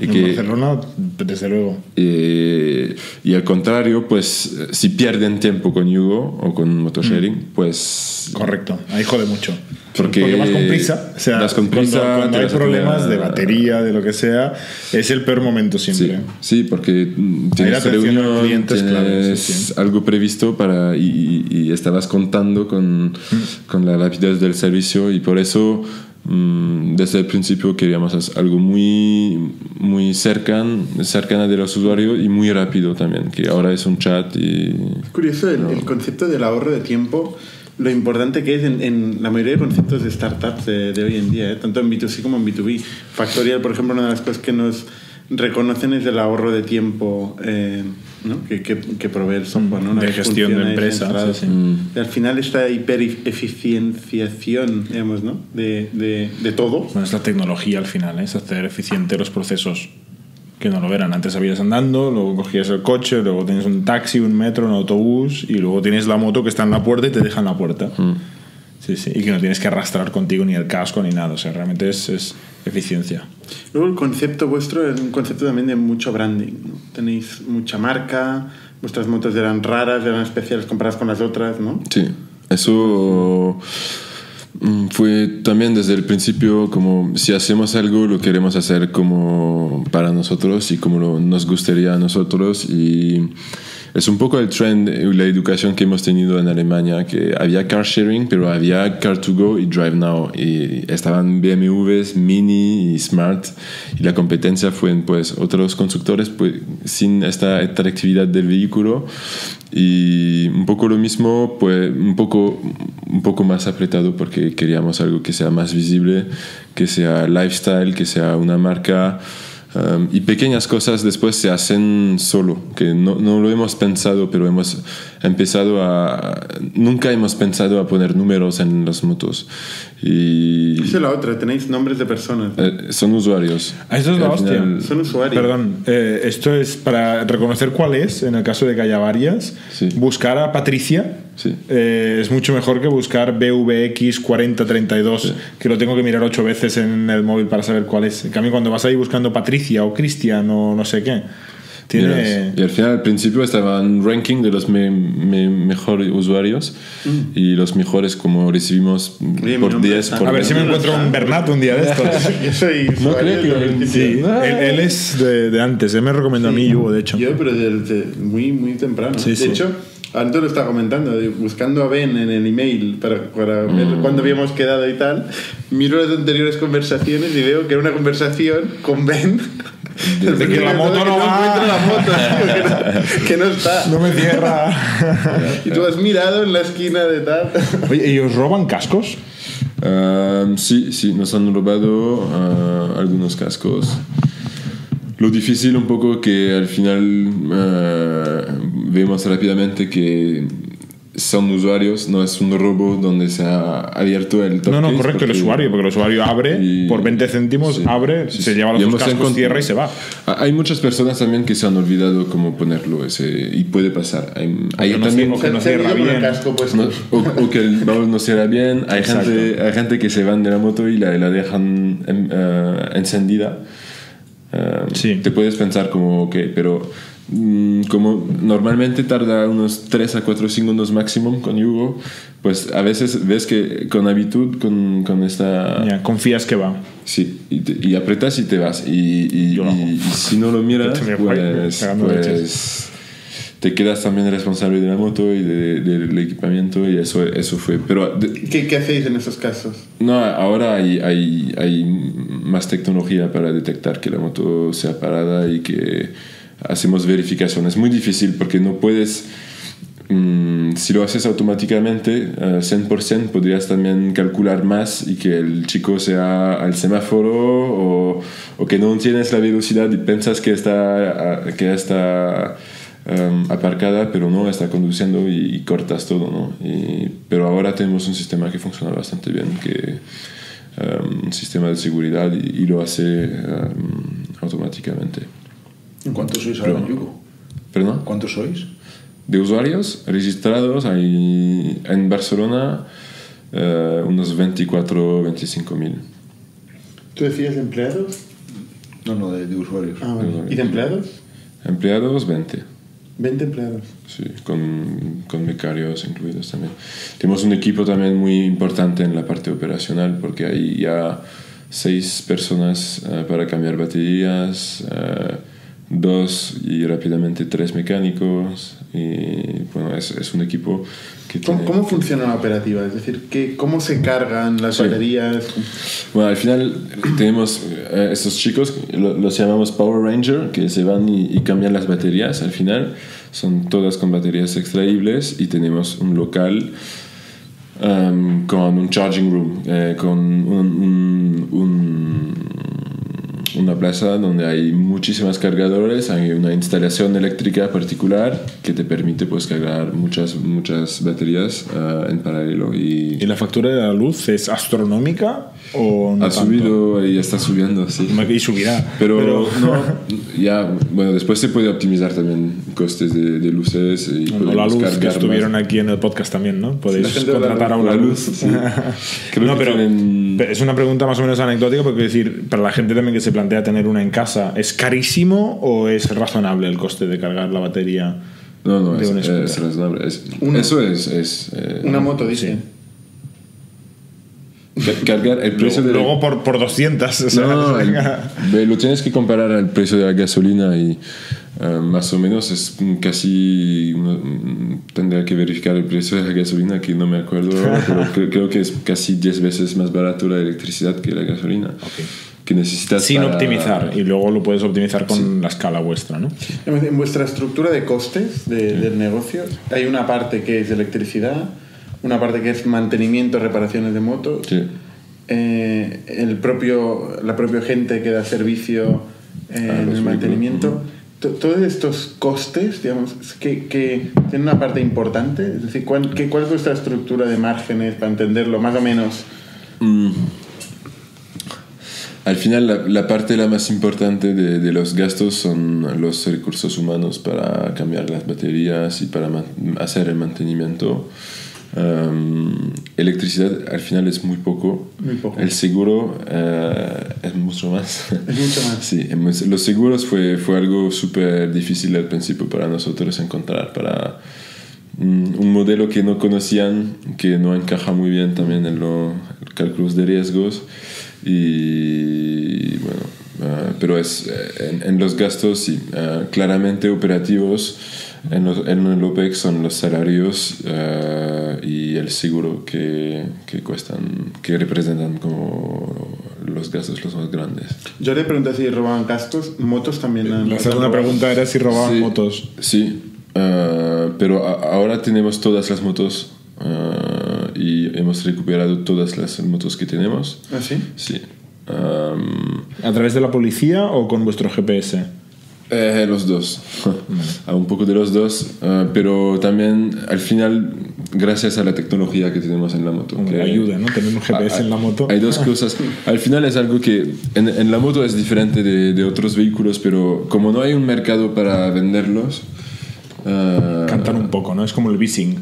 Y En que, Barcelona, desde luego. eh, y al contrario, pues si pierden tiempo con Yugo o con Motosharing, pues... Correcto, ahí jode mucho. Porque vas con prisa. O sea, vas con cuando- prisa, cuando, te hay problemas de batería, de lo que sea, es el peor momento Sí, siempre. sí, porque mm, la tienes reunión, cliente es clave, tienes sí, sí. algo previsto para y, y- y estabas contando con, Mm. con la rapidez del servicio y por eso mm, desde el principio queríamos hacer algo muy muy cercan, cercana de los usuarios y muy rápido también, que ahora es un chat y Curioso el, el concepto del ahorro de tiempo, lo importante que es en, en la mayoría de conceptos de startups de, de hoy en día, ¿eh? tanto en B2C como en B2B. Factorial, por ejemplo, una de las cosas que nos reconocen es el ahorro de tiempo eh, ¿no? que, que, que provee el software. ¿no? Una De gestión de funciona y empresa, centrado. sí, sí. Y al final esta hipereficienciación digamos, ¿no? de, de, de todo. Bueno, es la tecnología al final, ¿eh? es hacer eficiente los procesos que no lo eran. Antes habías andando, luego cogías el coche, luego tienes un taxi, un metro, un autobús y luego tienes la moto que está en la puerta y te deja en la puerta. Sí, sí. Y que no tienes que arrastrar contigo ni el casco ni nada. O sea, realmente es, es eficiencia. Luego el concepto vuestro es un concepto también de mucho branding. ¿no? Tenéis mucha marca, vuestras motos eran raras, eran especiales comparadas con las otras, ¿no? Sí, eso mm, fue también desde el principio como si hacemos algo lo queremos hacer como para nosotros y como lo- nos gustaría a nosotros y es un poco el trend y la educación que hemos tenido en Alemania que había car sharing pero había car to go y drive now. Y estaban BMWs Mini y Smart. Y la competencia fue pues otros constructores pues sin esta atractividad del vehículo. Y un poco lo mismo, pues un poco, un poco más apretado porque queríamos algo que sea más visible, que sea lifestyle, que sea una marca. Um, y pequeñas cosas después se hacen solo, que no, no lo hemos pensado, pero hemos empezado a... Nunca hemos pensado a poner números en las motos. Y Esa es la otra, tenéis nombres de personas. eh, son usuarios. Ah, Esto es la hostia. final- Son usuarios. Perdón, eh, esto es para reconocer cuál es, en el caso de que haya varias. Sí. Buscar a Patricia Sí. eh, es mucho mejor que buscar BVX 4032, que lo tengo que mirar ocho veces en el móvil para saber cuál es. En cambio, cuando vas ahí buscando Patricia o Cristian o no sé qué, tiene. Y al final, al principio, estaban ranking de los me- me- mejores usuarios y los mejores, como recibimos Oye, por nombre 10. está- por A ver si me 20. encuentro un Bernat un día de estos. Yo soy No creo que-. Sí, él, él es de, de antes, él me recomendó a mí, Yugo, de hecho. Yo, pero desde muy, muy temprano. Sí, de sí. hecho, antes lo estaba comentando, buscando a Ben en el email para, para ver Mm. cuándo habíamos quedado y tal, miro las anteriores conversaciones y veo que era una conversación con Ben. De que la moto no va. encuentro la moto, tío, que, no, que no está. No me cierra. Y tú has mirado en la esquina de tal. Oye, ¿y os roban cascos? Ah, sí, sí, nos han robado ah, algunos cascos. Lo difícil un poco que al final ah, vemos rápidamente que son usuarios, no es un robo donde se ha abierto el top No, no, correcto, el usuario, porque el usuario abre, Y- por 20 céntimos, sí, abre, sí, se sí. lleva los dos cascos, cierra y se va. Hay muchas personas también que se han olvidado cómo ponerlo ese, y puede pasar. Hay, hay no también sé, o que no cierra con el bien. casco no- o, o que el baúl no cierra bien. Hay Exacto. gente, hay gente que se van de la moto y la, la dejan em, eh, encendida. Eh, Sí. Te puedes pensar como que, pero como normalmente tarda unos 3 a 4 segundos máximo con Yugo, pues a veces ves que con habitud, con, con esta... Ya, confías que va. Sí, y, te- y apretas y te vas. Y, y- y- y si no lo miras, pues, pues te quedas también responsable de la moto y de- del equipamiento y eso, eso fue. Pero de- ¿Qué, ¿Qué hacéis en esos casos? no, ahora hay, hay, hay más tecnología para detectar que la moto sea parada y que hacemos verificación. Es muy difícil porque no puedes... mm, si lo haces automáticamente, eh, 100%, podrías también calcular más y que el chico sea al semáforo o, o que no tienes la velocidad y piensas que está, ah, que está em, aparcada, pero no, está conduciendo y, y cortas todo, ¿no? Y- pero ahora tenemos un sistema que funciona bastante bien, que em, un sistema de seguridad y, y lo hace em, automáticamente. ¿Cuántos sois ahora en Yugo? ¿Perdón? ¿Cuántos sois? De usuarios registrados hay en Barcelona eh, unos 24 25 mil. ¿Tú decías de empleados? No, no, de, de usuarios. Ah, vale. ¿Y de empleados? Empleados 20. 20 empleados. Sí, con, con becarios incluidos también. Tenemos un equipo también muy importante en la parte operacional porque hay ya seis personas eh, para cambiar baterías, eh, dos y rápidamente tres mecánicos. Y bueno, es, es un equipo que ¿Cómo, tiene... cómo funciona la operativa? Es decir, ¿qué, ¿cómo se cargan las Sí. baterías? Bueno, al final tenemos eh, estos chicos, lo- los llamamos Power Ranger, que se van y, y cambian las baterías. Al final son todas con baterías extraíbles y tenemos un local um, con un charging room, eh, con un- un- un- una plaza donde hay muchísimas cargadores, hay una instalación eléctrica particular que te permite pues cargar muchas, muchas baterías ah, en paralelo y ¿Y la factura de la luz es astronómica o no ha tanto? subido y está subiendo, sí. Y subirá. Pero, no, ya, bueno, después se puede optimizar también costes de, de luces y Bueno, la luz que estuvieron más. aquí en el podcast también, ¿no? Podéis la contratar a una luz. luz, sí. Creo no, que pero tienen- pero es una pregunta más o menos anecdótica porque decir, para la gente también que se plantea tener una en casa, ¿es carísimo o es razonable el coste de cargar la batería? No, no, de es, un scooter? es razonable. es- Una- eso es... es eh, Una moto, dice. ca- Cargar el precio de... Luego por, por 200. o sea, No, el- ve, lo tienes que comparar al precio de la gasolina y eh, más o menos es casi uno- mm, tendría que verificar el precio de la gasolina que no me acuerdo pero creo, creo que es casi 10 veces más barato la electricidad que la gasolina que necesitas sin para- optimizar. Y luego lo puedes optimizar con la escala vuestra, ¿no? En vuestra estructura de costes de- del negocio hay una parte que es electricidad, una parte que es mantenimiento, reparaciones de motos, Sí. eh, el propio, la propia gente que da servicio eh, en el mantenimiento. To- Todos estos costes, digamos, que, que tienen una parte importante, es decir, ¿cuál, qué- ¿cuál es vuestra estructura de márgenes para entenderlo más o menos? Mm. Al final, la, la parte la más importante de, de los gastos son los recursos humanos para cambiar las baterías y para hacer el mantenimiento. Um, electricidad al final es muy poco. Muy poco. El seguro eh, es mucho más. Es mucho más. Sí, los seguros fue, fue algo súper difícil al principio para nosotros encontrar, para mm, un modelo que no conocían, que no encaja muy bien también en los cálculos de riesgos. Y bueno, ah, pero es eh, en, en los gastos, sí, ah, claramente operativos. En, los, en el OPEX son los salarios ah, y el seguro que, que cuestan, que representan como los gastos los más grandes. Yo le pregunté si robaban cascos, motos también han La segunda pregunta era si robaban Sí, motos. Sí, ah, pero a- ahora tenemos todas las motos ah, y hemos recuperado todas las motos que tenemos. ¿Ah, sí? Sí. Am, ¿A través de la policía o con vuestro GPS? eh, los dos. A un poco de los dos, ah, pero también al final gracias a la tecnología que tenemos en la moto. Hombre, que- ayuda, ¿no? Tener un GPS Ah, en la moto. Hay dos cosas. Al final es algo que en, en la moto es diferente de, de otros vehículos, pero como no hay un mercado para venderlos, ah, Cantan un poco, ¿no? Es como el Bissing,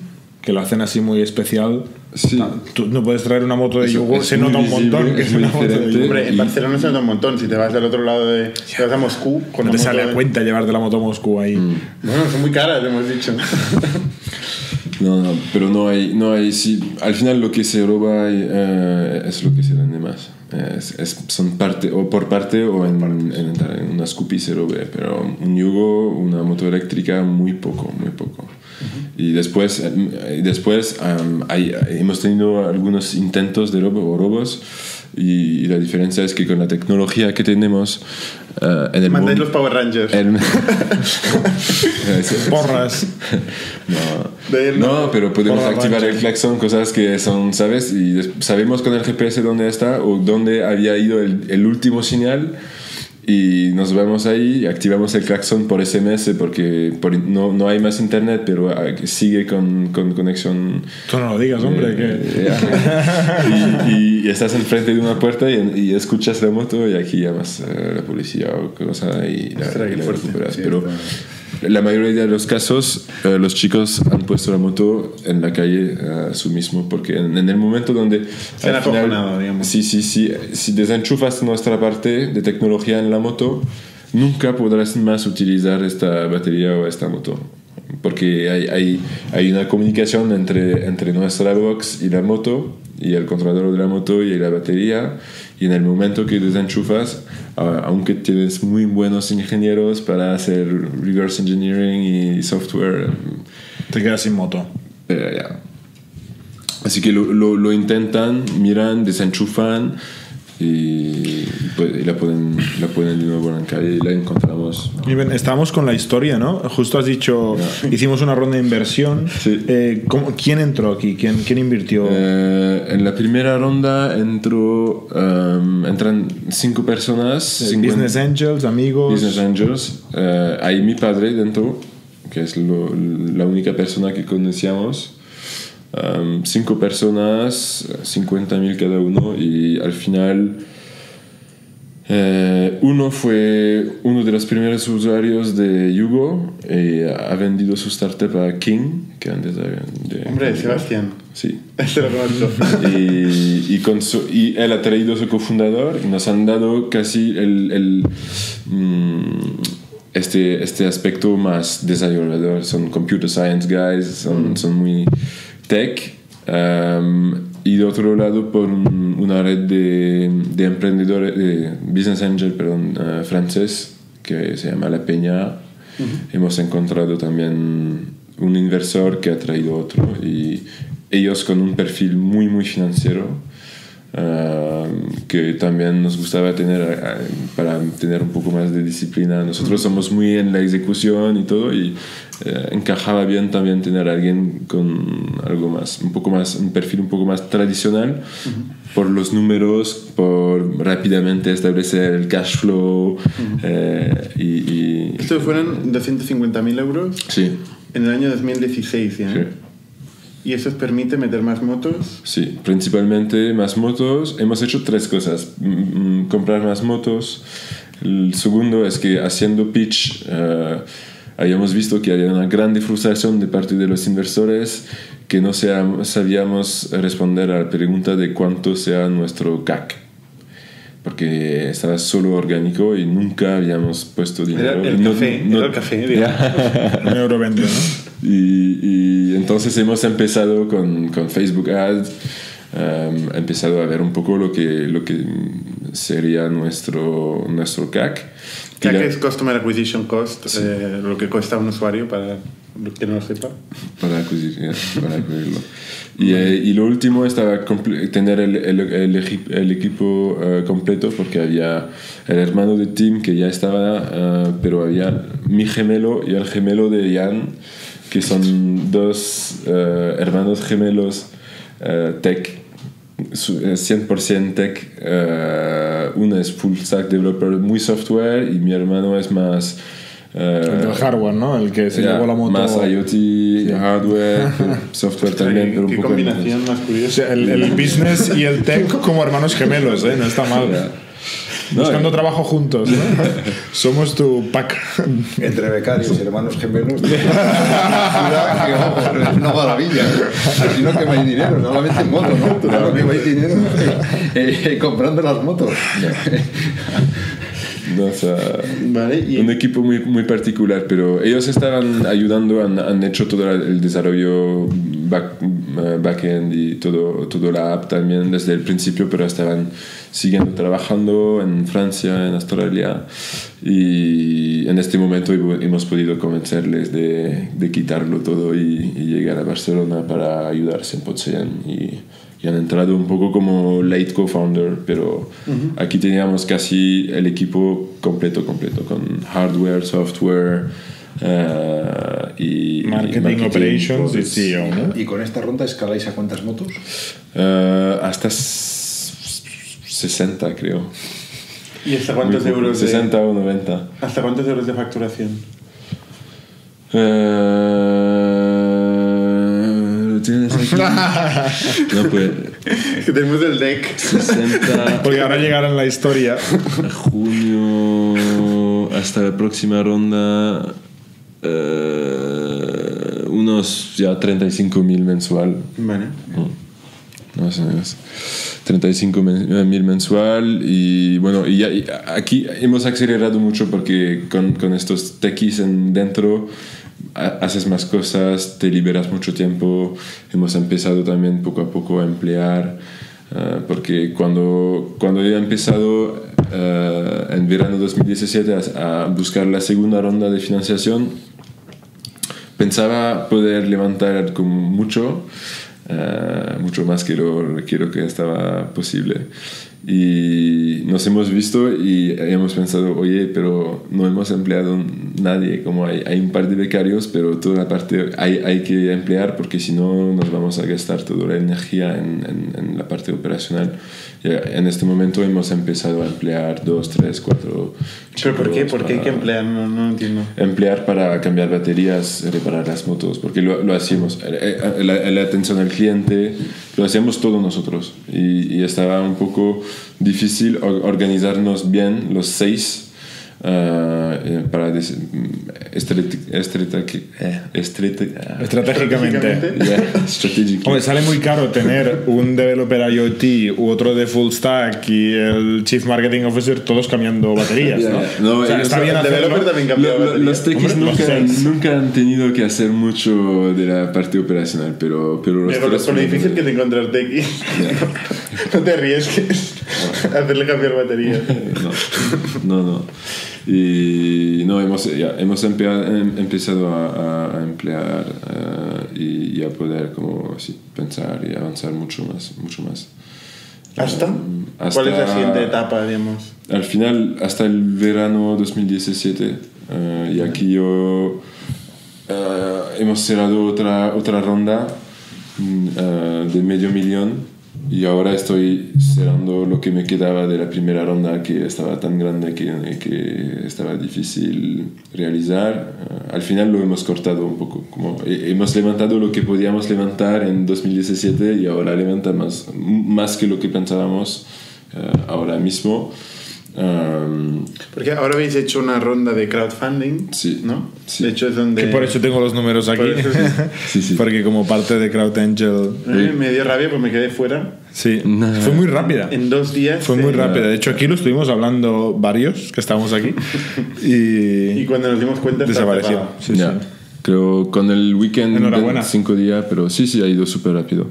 que lo hacen así muy especial. Sí. Tú no puedes traer una moto de es se nota un montón que es una moto de. Hombre, en Y- Barcelona se nota un montón. Si te vas del otro lado de. Te vas a Moscú con No te sale a de- cuenta llevarte la moto a Moscú ahí. Mm. Bueno, son muy caras, hemos dicho. No, no, pero no hay, no hay, sí, al final lo que se roba eh, es lo que se vende más. Es, es- son parte, o por parte o en, en, en una Scoopy se robe, pero un yugo, una moto eléctrica, muy poco, muy poco. Y después, y después am, hay- hemos tenido algunos intentos de robo o robos y, y la diferencia es que con la tecnología que tenemos eh, en el Mandáis los Power Rangers. el- Porras. no, no, pero podemos Por la activar rancha. el claxon, cosas que son, ¿sabes? Y sabemos con el GPS dónde está o dónde había ido el, el último señal y nos vamos ahí activamos el claxon por SMS porque por- no, no hay más internet, pero ah, sigue con, con conexión. Tú no lo digas, hombre, que... Eh, y, y- y estás enfrente de una puerta y, y escuchas la moto y aquí llamas a la policía o cosa y la, Ostras, y la fuerte. recuperas. Sí, Pero la mayoría de los casos, eh, los chicos han puesto la moto en la calle a su mismo, porque en, en el momento donde... Se han al final- digamos. Sí, sí, sí. Si desenchufas nuestra parte de tecnología en la moto, nunca podrás más utilizar esta batería o esta moto. Porque hay, hay, hay una comunicación entre, entre nuestra box y la moto, y el controlador de la moto y la batería. Y en el momento que desenchufas, aunque tienes muy buenos ingenieros para hacer reverse engineering y software, Te quedas sin moto. eh. Así que lo, lo, lo intentan, miran, desenchufan y, pues, la, ponen, la ponen de nuevo calle y la encontramos. Y bien, estábamos con la historia, ¿no? Justo has dicho, hicimos una ronda de inversión. Sí. Eh, ¿cómo- ¿Quién entró aquí? ¿Quién, quién invirtió? Eh, en la primera ronda entró, um, entran cinco personas. Eh, 50 Business Angels, amigos. Business Angels. Eh, hay mi padre dentro, que es lo- la única persona que conocíamos. Um, cinco personas, 50 mil cada uno, y al final eh, uno fue uno de los primeros usuarios de Yugo y ha vendido su startup a King, que antes de, de- Hombre, Sebastián. Sí. Este lo. Y, y, con su- y él ha traído a su cofundador y nos han dado casi el, el, mm, este, este aspecto más desarrollador. Son computer science guys, son, son muy tech. um, y de otro lado, por un- una red de, de emprendedores, de business angel, perdón, eh, francés, que se llama La Peña. Hemos encontrado también un inversor que ha traído otro y ellos con un perfil muy, muy financiero. Que también nos gustaba tener ah, para tener un poco más de disciplina. Nosotros somos muy en la ejecución y todo y eh, encajaba bien también tener a alguien con algo más, un poco más, un perfil un poco más tradicional por los números, por rápidamente establecer el cash flow eh, y, y- Estos fueron 250.000 euros sí, en el año 2016 ya. sí. Y eso permite meter más motos. Sí, principalmente más motos. Hemos hecho tres cosas. Mm, mm, Comprar más motos. El segundo es que haciendo pitch eh, habíamos visto que había una grande frustración de parte de los inversores que no sea- sabíamos responder a la pregunta de cuánto sea nuestro CAC. Porque estaba solo orgánico y nunca habíamos puesto dinero. el No- café, no- era el café, digamos. Un euro vende, ¿no? Y, y entonces hemos empezado con, con Facebook Ads, um, empezado a ver un poco lo que, lo que sería nuestro, nuestro CAC. CAC la- es Customer Acquisition Cost, eh, lo que cuesta un usuario para que no lo sepa. para, acudir- para acudirlo. Y, eh, y lo último estaba tener el, el, el el equipo eh, completo porque había el hermano de Tim que ya estaba, eh, pero había mi gemelo y el gemelo de Jan, que son dos eh, hermanos gemelos eh, tech, su- eh, 100% tech. eh, uno es full stack developer, muy software, y mi hermano es más El del hardware, ¿no? El que se ya, llevó la moto. Más IoT, hardware, software también, pero un Qué poco combinación más O curiosa. sea, el, el business y el tech como hermanos gemelos, ¿eh? No está mal. No, Buscando eh. trabajo juntos, ¿no? Somos tu pack. Entre becarios y hermanos gemelos. Ciudad que, es una maravilla. Así no quemáis dinero, solamente en moto, ¿no? Lo que quemáis dinero eh, eh, comprando las motos. No, o sea, Vale, y un equipo muy, muy particular, pero ellos estaban ayudando, han, han hecho todo el desarrollo back, eh, backend y todo, todo la app también desde el principio, pero estaban siguiendo trabajando en Francia, en Australia, y en este momento hemo- hemos podido convencerles de, de quitarlo todo y, y llegar a Barcelona para ayudarse en Potsean y, y han entrado un poco como late co-founder, pero aquí teníamos casi el equipo completo, completo, con hardware, software eh, y Marketing, operations y CEO, ¿no? ¿Y con esta ronda escaláis a cuántas motos? eh, hasta s- 60 creo. ¿Y hasta cuántos Muy euros de, 60 o 90. hasta cuántos euros de facturación? ¿Lo tienes aquí? no, pues Que tenemos el deck. 60 Porque ahora llegará la historia. junio hasta la próxima ronda eh, unos ya 35 mil mensual. Vale. más o menos. 35 mil mensual y bueno y, ya- y aquí hemos acelerado mucho porque con, con estos techies en dentro ha- haces más cosas te liberas mucho tiempo. Hemos empezado también poco a poco a emplear eh, porque cuando, cuando yo he empezado eh, en verano 2017 a, a buscar la segunda ronda de financiación pensaba poder levantar como mucho, eh, mucho más que lo, que lo que estaba posible. Y nos hemos visto y hemos pensado, oye, pero no hemos empleado nadie, como hay, hay un par de becarios, pero toda la parte hay, hay que emplear porque si no nos vamos a gastar toda la energía en, en- en la parte operacional. Y en este momento hemos empezado a emplear dos, tres, cuatro... ¿Pero por qué? ¿Por qué hay que emplear? No, no entiendo. emplear para cambiar baterías, reparar las motos, porque lo, lo hacíamos. Eh, eh, La, la atención al cliente lo hacíamos todos nosotros y, y estaba un poco difícil or- organizarnos bien los seis. Para Estratégicamente. yeah, strategically. Hombre, sale muy caro tener un developer IoT u otro de full stack y el chief marketing officer todos cambiando baterías, ¿no? No, O sea, ellos- está bien developer también cambia Lo- lo- los techies Hombre, los nunca, nunca han tenido que hacer mucho de la parte operacional, pero, pero los con, lo- difícil que es encontrar tequis. no te arriesgues hacerle cambiar batería. no, no, no. Y no, hemos, ya, hemos em- empezado a, a- a emplear eh, y, y a poder como sí, pensar y avanzar mucho más, mucho más. ¿Hasta? hasta- ¿Cuál es la siguiente etapa, digamos? Al final, hasta el verano 2017, eh, y aquí yo eh, hemos cerrado otra, otra ronda mm, de medio millón y ahora estoy cerrando lo que me quedaba de la primera ronda que estaba tan grande que, que estaba difícil realizar. Eh, al final lo hemos cortado un poco, como he- hemos levantado lo que podíamos levantar en 2017 y ahora levantamos más que lo que pensábamos eh, ahora mismo. Um, Porque ahora habéis hecho una ronda de crowdfunding, Sí. ¿no? Sí. De hecho es donde... Que por eso tengo los números aquí. Por eso sí. Sí, sí. Porque como parte de Crowd Angel. Eh, me dio rabia porque me quedé fuera. Sí. Fue muy rápida. En dos días. Fue muy rápida. De hecho, aquí lo estuvimos hablando varios que estábamos aquí. Y Y cuando nos dimos cuenta... desapareció. Sí, Ya. sí. Creo con el weekend Enhorabuena. de cinco días, pero sí, sí, ha ido súper rápido.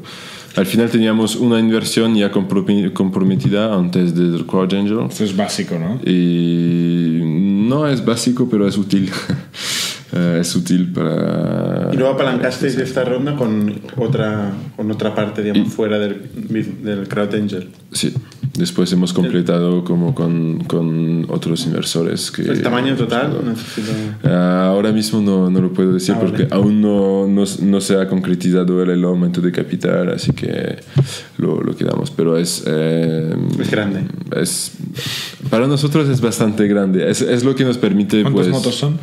Al final teníamos una inversión ya comprom- comprometida antes del Crowd Angel. Esto es básico, ¿no? Y no es básico, pero es útil. Eh, es útil para... Y luego apalancasteis esta ronda con otra, con otra parte, digamos, fuera del, del Crowd Angel. Sí, después hemos completado como con, con otros inversores que... ¿El tamaño total? Necesito... Ah, ahora mismo no, no lo puedo decir Ah, porque vale. aún no, no, no se ha concretizado el aumento de capital, así que lo, lo quedamos. Pero es... eh, Es grande. Es Para nosotros es bastante grande. Es, es lo que nos permite. ¿Cuántas pues, motos son?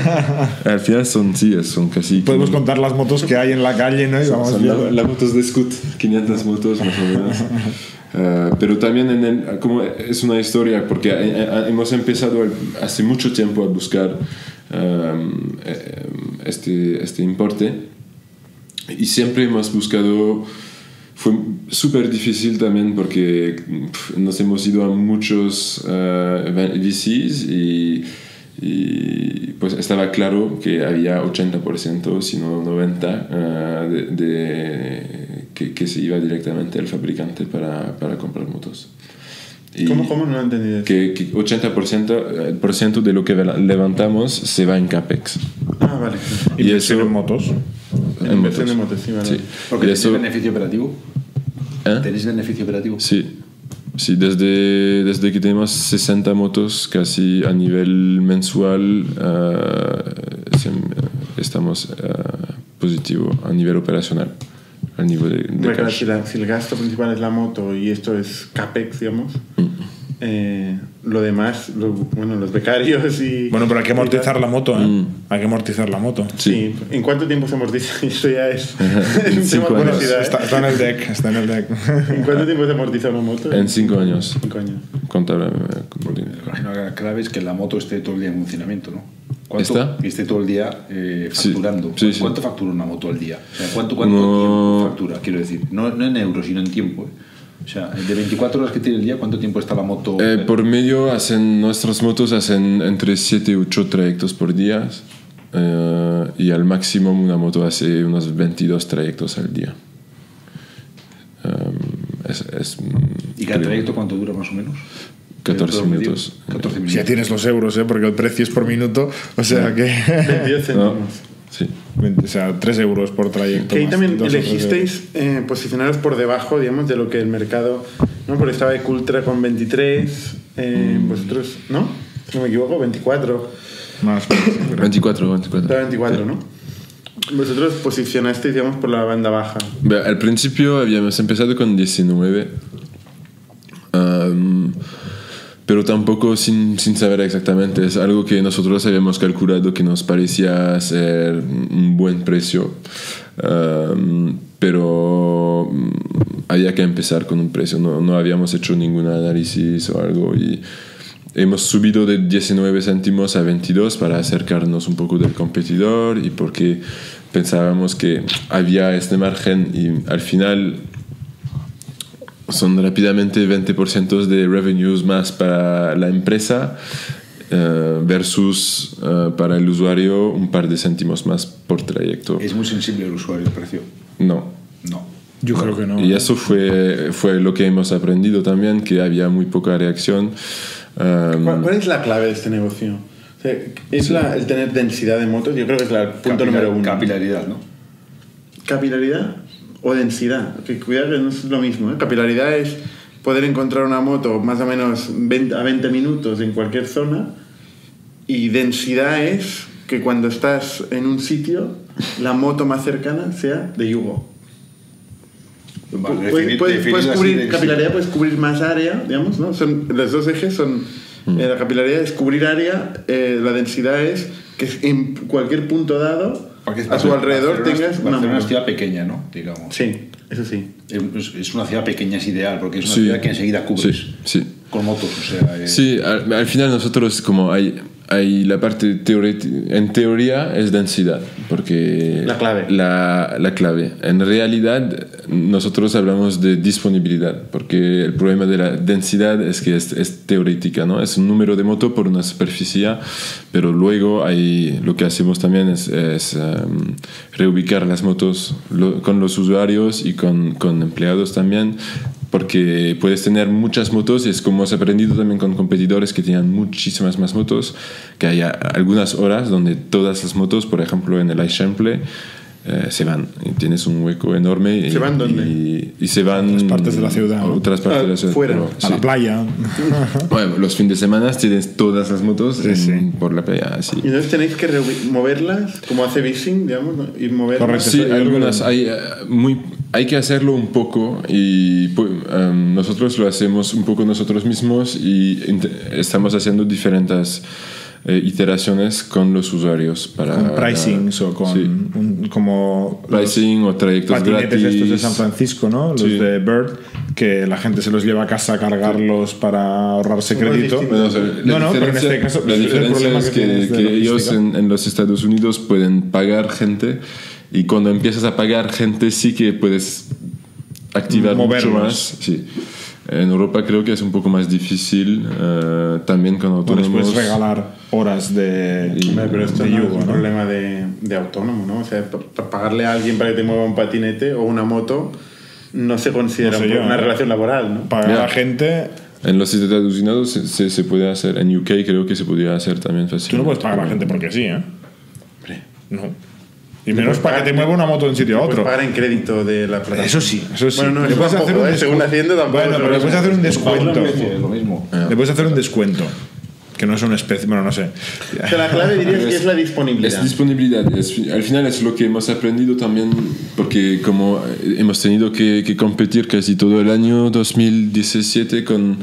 Al final son, sí, son casi. Podemos contar las motos que hay en la calle, ¿no? Y vamos Son viendo. la- las motos de Scoot, 500 motos más o menos. Eh, pero también en el- como es una historia, porque eh, eh, hemos empezado hace mucho tiempo a buscar eh, este, este importe y siempre hemos buscado, fue súper difícil también porque pf, nos hemos ido a muchos eh, VCs y, y, pues estaba claro que había 80%, si no 90%, eh, de, de- que, que se iba directamente al fabricante para, para comprar motos. Y ¿Cómo, cómo? No lo he entendido. Que, que 80% eh, por ciento de lo que levantamos se va en CAPEX. Ah, vale. Y Inversión eso- en motos. En motos. en motos, sí, vale. Sí. Porque Y tenéis eso- beneficio operativo. ¿Eh? ¿Tenéis beneficio operativo? Sí, sí desde, desde que tenemos 60 motos casi a nivel mensual sem- estamos eh, positivo a nivel operacional, a nivel de, de claro, cash. si, la- si el gasto principal es la moto y esto es CAPEX, digamos, Mm. eh, lo demás, lo- bueno, los becarios y... Bueno, pero hay que amortizar la moto, ¿eh? Mm. Hay que amortizar la moto. Sí. ¿En cuánto tiempo se amortiza? Esto ya es, es un tema Cinco años. ¿eh? Está, está en el deck, está en el deck. ¿En cuánto tiempo se amortiza una moto? En 5 años, Cinco años. contable. Imagino que la clave es que la moto esté todo el día en funcionamiento, ¿no? ¿Cuánto, ¿Está? Esté todo el día eh, Sí, facturando. sí, sí. ¿Cuánto factura una moto al día? O sea, ¿cuánto, cuánto No. tiempo factura? Quiero decir, no, no en euros, sino en tiempo. ¿eh? O sea, de 24 horas que tiene el día, ¿cuánto tiempo está la moto? Eh, por medio hacen nuestras motos hacen entre 7 y 8 trayectos por día eh, y al máximo una moto hace unos 22 trayectos al día. Um, es, es, ¿Y cada trayecto cuánto dura más o menos? 14 ¿El promedio? minutos. 14 Si minutos. ya tienes los euros, ¿eh? Porque el precio es por minuto. O sea que. 22 No, céntimos. sí. o sea, 3 euros por trayecto. Que ahí también elegisteis eh, posicionaros por debajo, digamos, de lo que el mercado... ¿no? Porque estaba Ecultra con 23, eh, Mm. vosotros, ¿no? Si no me equivoco, 24. euros. Más. más. 24, 24. Estaba 24, ¿no? Vosotros posicionasteis, digamos, por la banda baja. Al principio habíamos empezado con 19, um, pero tampoco sin, sin saber exactamente. Es algo que nosotros habíamos calculado que nos parecía ser un buen precio, um, pero mm, había que empezar con un precio. No, no habíamos hecho ningún análisis o algo y hemos subido de 19 céntimos a 22 para acercarnos un poco del competidor y porque pensábamos que había este margen y al final son rápidamente 20% de revenues más para la empresa eh, versus eh, para el usuario un par de céntimos más por trayecto. ¿Es muy sensible el usuario el precio? No. No. Yo creo que no. Y eso fue, fue lo que hemos aprendido también, que había muy poca reacción. Um, ¿Cuál, cuál es la clave de este negocio? O sea, ¿Es la- el tener densidad de motos? Yo creo que es el punto Capilar- número uno. Capilaridad, ¿no? ¿Capilaridad o densidad? Que cuidado que no es lo mismo. ¿eh? Capilaridad es poder encontrar una moto más o menos 20 a 20 minutos en cualquier zona y densidad es que cuando estás en un sitio la moto más cercana sea de Yugo. Vale, Puedes, puedes- puedes cubrir capilaridad, puedes cubrir más área, digamos, ¿no? Son, los dos ejes son. eh, la capilaridad es cubrir área, eh, la densidad es que en cualquier punto dado, a Barcelona- alrededor tengas una una ciudad pequeña, ¿no? Digamos. Sí, eso sí. Es, es una ciudad pequeña, es ideal, porque es una Sí. ciudad que enseguida cubres Sí, sí. con motos. O sea, eh, Sí, al, al final nosotros como hay, hay la parte en teoría es densidad, porque La clave. La, la clave. En realidad nosotros hablamos de disponibilidad, porque el problema de la densidad es que es, es teorética, ¿no? Es un número de moto por una superficie, pero luego hay, lo que hacemos también es, es, em, reubicar las motos lo- con los usuarios y con, con empleados también porque puedes tener muchas motos y es como has aprendido también con competidores que tenían muchísimas más motos, que hay algunas horas donde todas las motos, por ejemplo en el Eixample, eh, se van. Y tienes un hueco enorme. y- ¿Se van dónde? Y, y se van Otras partes de la ciudad, otras partes Ah, de la ciudad. fuera. pero A sí. la playa. Bueno, los fines de semana tienes todas las motos en- sí. por la playa. así. Y entonces tenéis que moverlas, como hace Bising, digamos, ¿no? y moverlas. Correcto. Sí, creo algunas que- hay, eh, muy, hay que hacerlo un poco y pu- em, nosotros lo hacemos un poco nosotros mismos y estamos haciendo diferentes eh, iteraciones con los usuarios para Con pricings o con Sí. un- como los pricing o trayectos patinetes gratis. estos de San Francisco, ¿no? Los Sí. de Bird, que la gente se los lleva a casa a cargarlos para ahorrarse crédito. Bueno, o sea, la No, no, pero en este caso la el diferencia problema es que que, que ellos en, en los Estados Unidos pueden pagar gente y cuando empiezas a pagar gente sí que puedes activar mucho Moverlos. más. Sí. En Europa creo que es un poco más difícil eh, también con O les autónomos. puedes regalar horas de, Hombre, pero esto de no yugo, es un ¿no? problema de, de autónomo, ¿no? O sea, pa- pa- pagarle a alguien para que te mueva un patinete o una moto no se considera No sé yo, una ¿eh? relación laboral, ¿no? Pagar a la gente... En los Estados Unidos se, se, se puede hacer, en UK creo que se podría hacer también Tú fácil. no puedes pagar a la gente porque sí, ¿eh? Hombre, No. Y menos para que te mueva una moto de un sitio a otro. pagar en crédito de la plataforma. Eso sí, eso sí. Bueno, no, Le puedes hacer un ¿eh? Según Hacienda tampoco. Bueno, pero le puedes hacer un descuento. Es lo mismo. Le puedes hacer un descuento. Que no es una especie... Bueno, no sé. O sea, la clave dirías que es la Es disponibilidad. disponibilidad. Es- al final es lo que hemos aprendido también, porque como eh, hemos tenido que, que competir casi todo el año 2017 con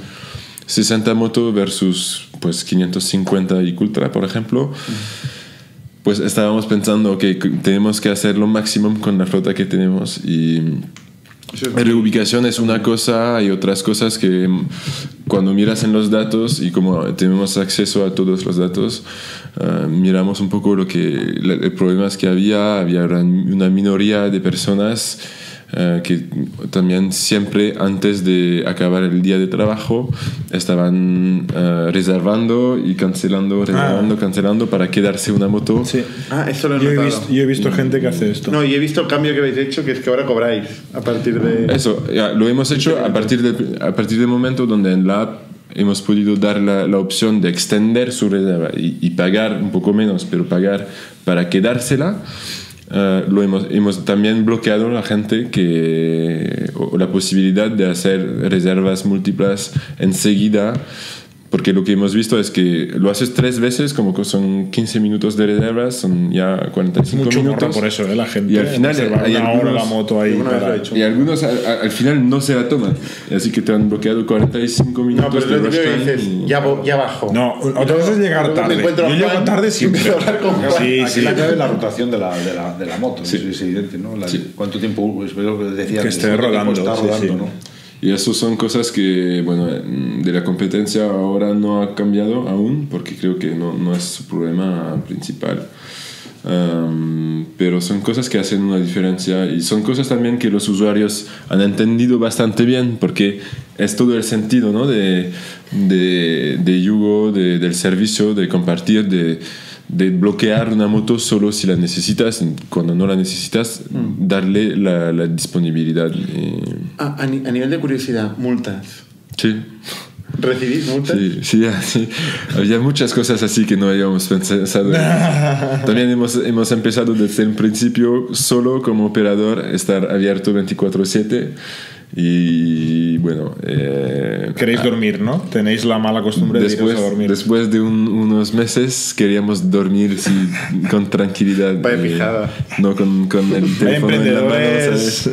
60 motos versus pues 550 y Ultra, por ejemplo, pues estábamos pensando que tenemos que hacer lo máximo con la flota que tenemos y Reubicación es una cosa, hay otras cosas que mm, cuando miras en los datos y como tenemos acceso a todos los datos, ah, miramos un poco lo que la- el problema es que había, había una minoría de personas ah, que también siempre antes de acabar el día de trabajo estaban ah, reservando y cancelando, reservando, cancelando para quedarse una moto. Sí. Ah, eso lo he Yo he, visto, yo he visto gente que hace esto. No, y he visto el cambio que habéis hecho, que es que ahora cobráis a partir de... Eso, ya, lo hemos hecho a partir, de, a partir del momento donde en la app hemos podido dar la, la opción de extender su reserva y, y pagar un poco menos, pero pagar para quedársela. Eh, lo hemos, hemos también bloqueado la gente que, o la posibilidad de hacer reservas múltiples enseguida porque lo que hemos visto es que lo haces tres veces, como que son 15 minutos de reservas, son ya 45 Mucho minutos. por eso, ¿eh? La gente. Y al final hay hora algunos- la moto ahí. para- he. Y algunos al, al- al final no se la toman. Así que te han bloqueado 45 No, minutos pero es de dices, y- ya, ya bajo. No, otra cosa es llegar me tarde. encuentro a Yo llego Juan tarde siempre. con. Sí, Aquí sí. la clave es la rotación de la, de la, de la moto, es, es evidente, ¿no? La- ¿Cuánto tiempo, es lo que decía Que esté rodando, está sí, rodando, sí. ¿no? Y eso son cosas que, bueno, de la competencia ahora no ha cambiado aún, porque creo que no, no es su problema principal. Um, pero son cosas que hacen una diferencia y son cosas también que los usuarios han entendido bastante bien, porque es todo el sentido ¿no? de, de, de Yugo, de- del servicio, de compartir, de, de bloquear una moto solo si la necesitas, cuando no la necesitas, darle la, la disponibilidad. y- Ah, a, ni- a nivel de curiosidad, multas. Sí. ¿Recibís multas? Sí, sí, sí. Había muchas cosas así que no habíamos pensado. También hemos, hemos empezado desde el principio solo como operador estar abierto 24/7 y bueno... eh, Queréis dormir, ¿no? Tenéis la mala costumbre de Después, iros a dormir. después de un- unos meses queríamos dormir sí, con tranquilidad. Vaya eh, pijada. no con, con el teléfono en la mano, emprendedores. ¿sabes?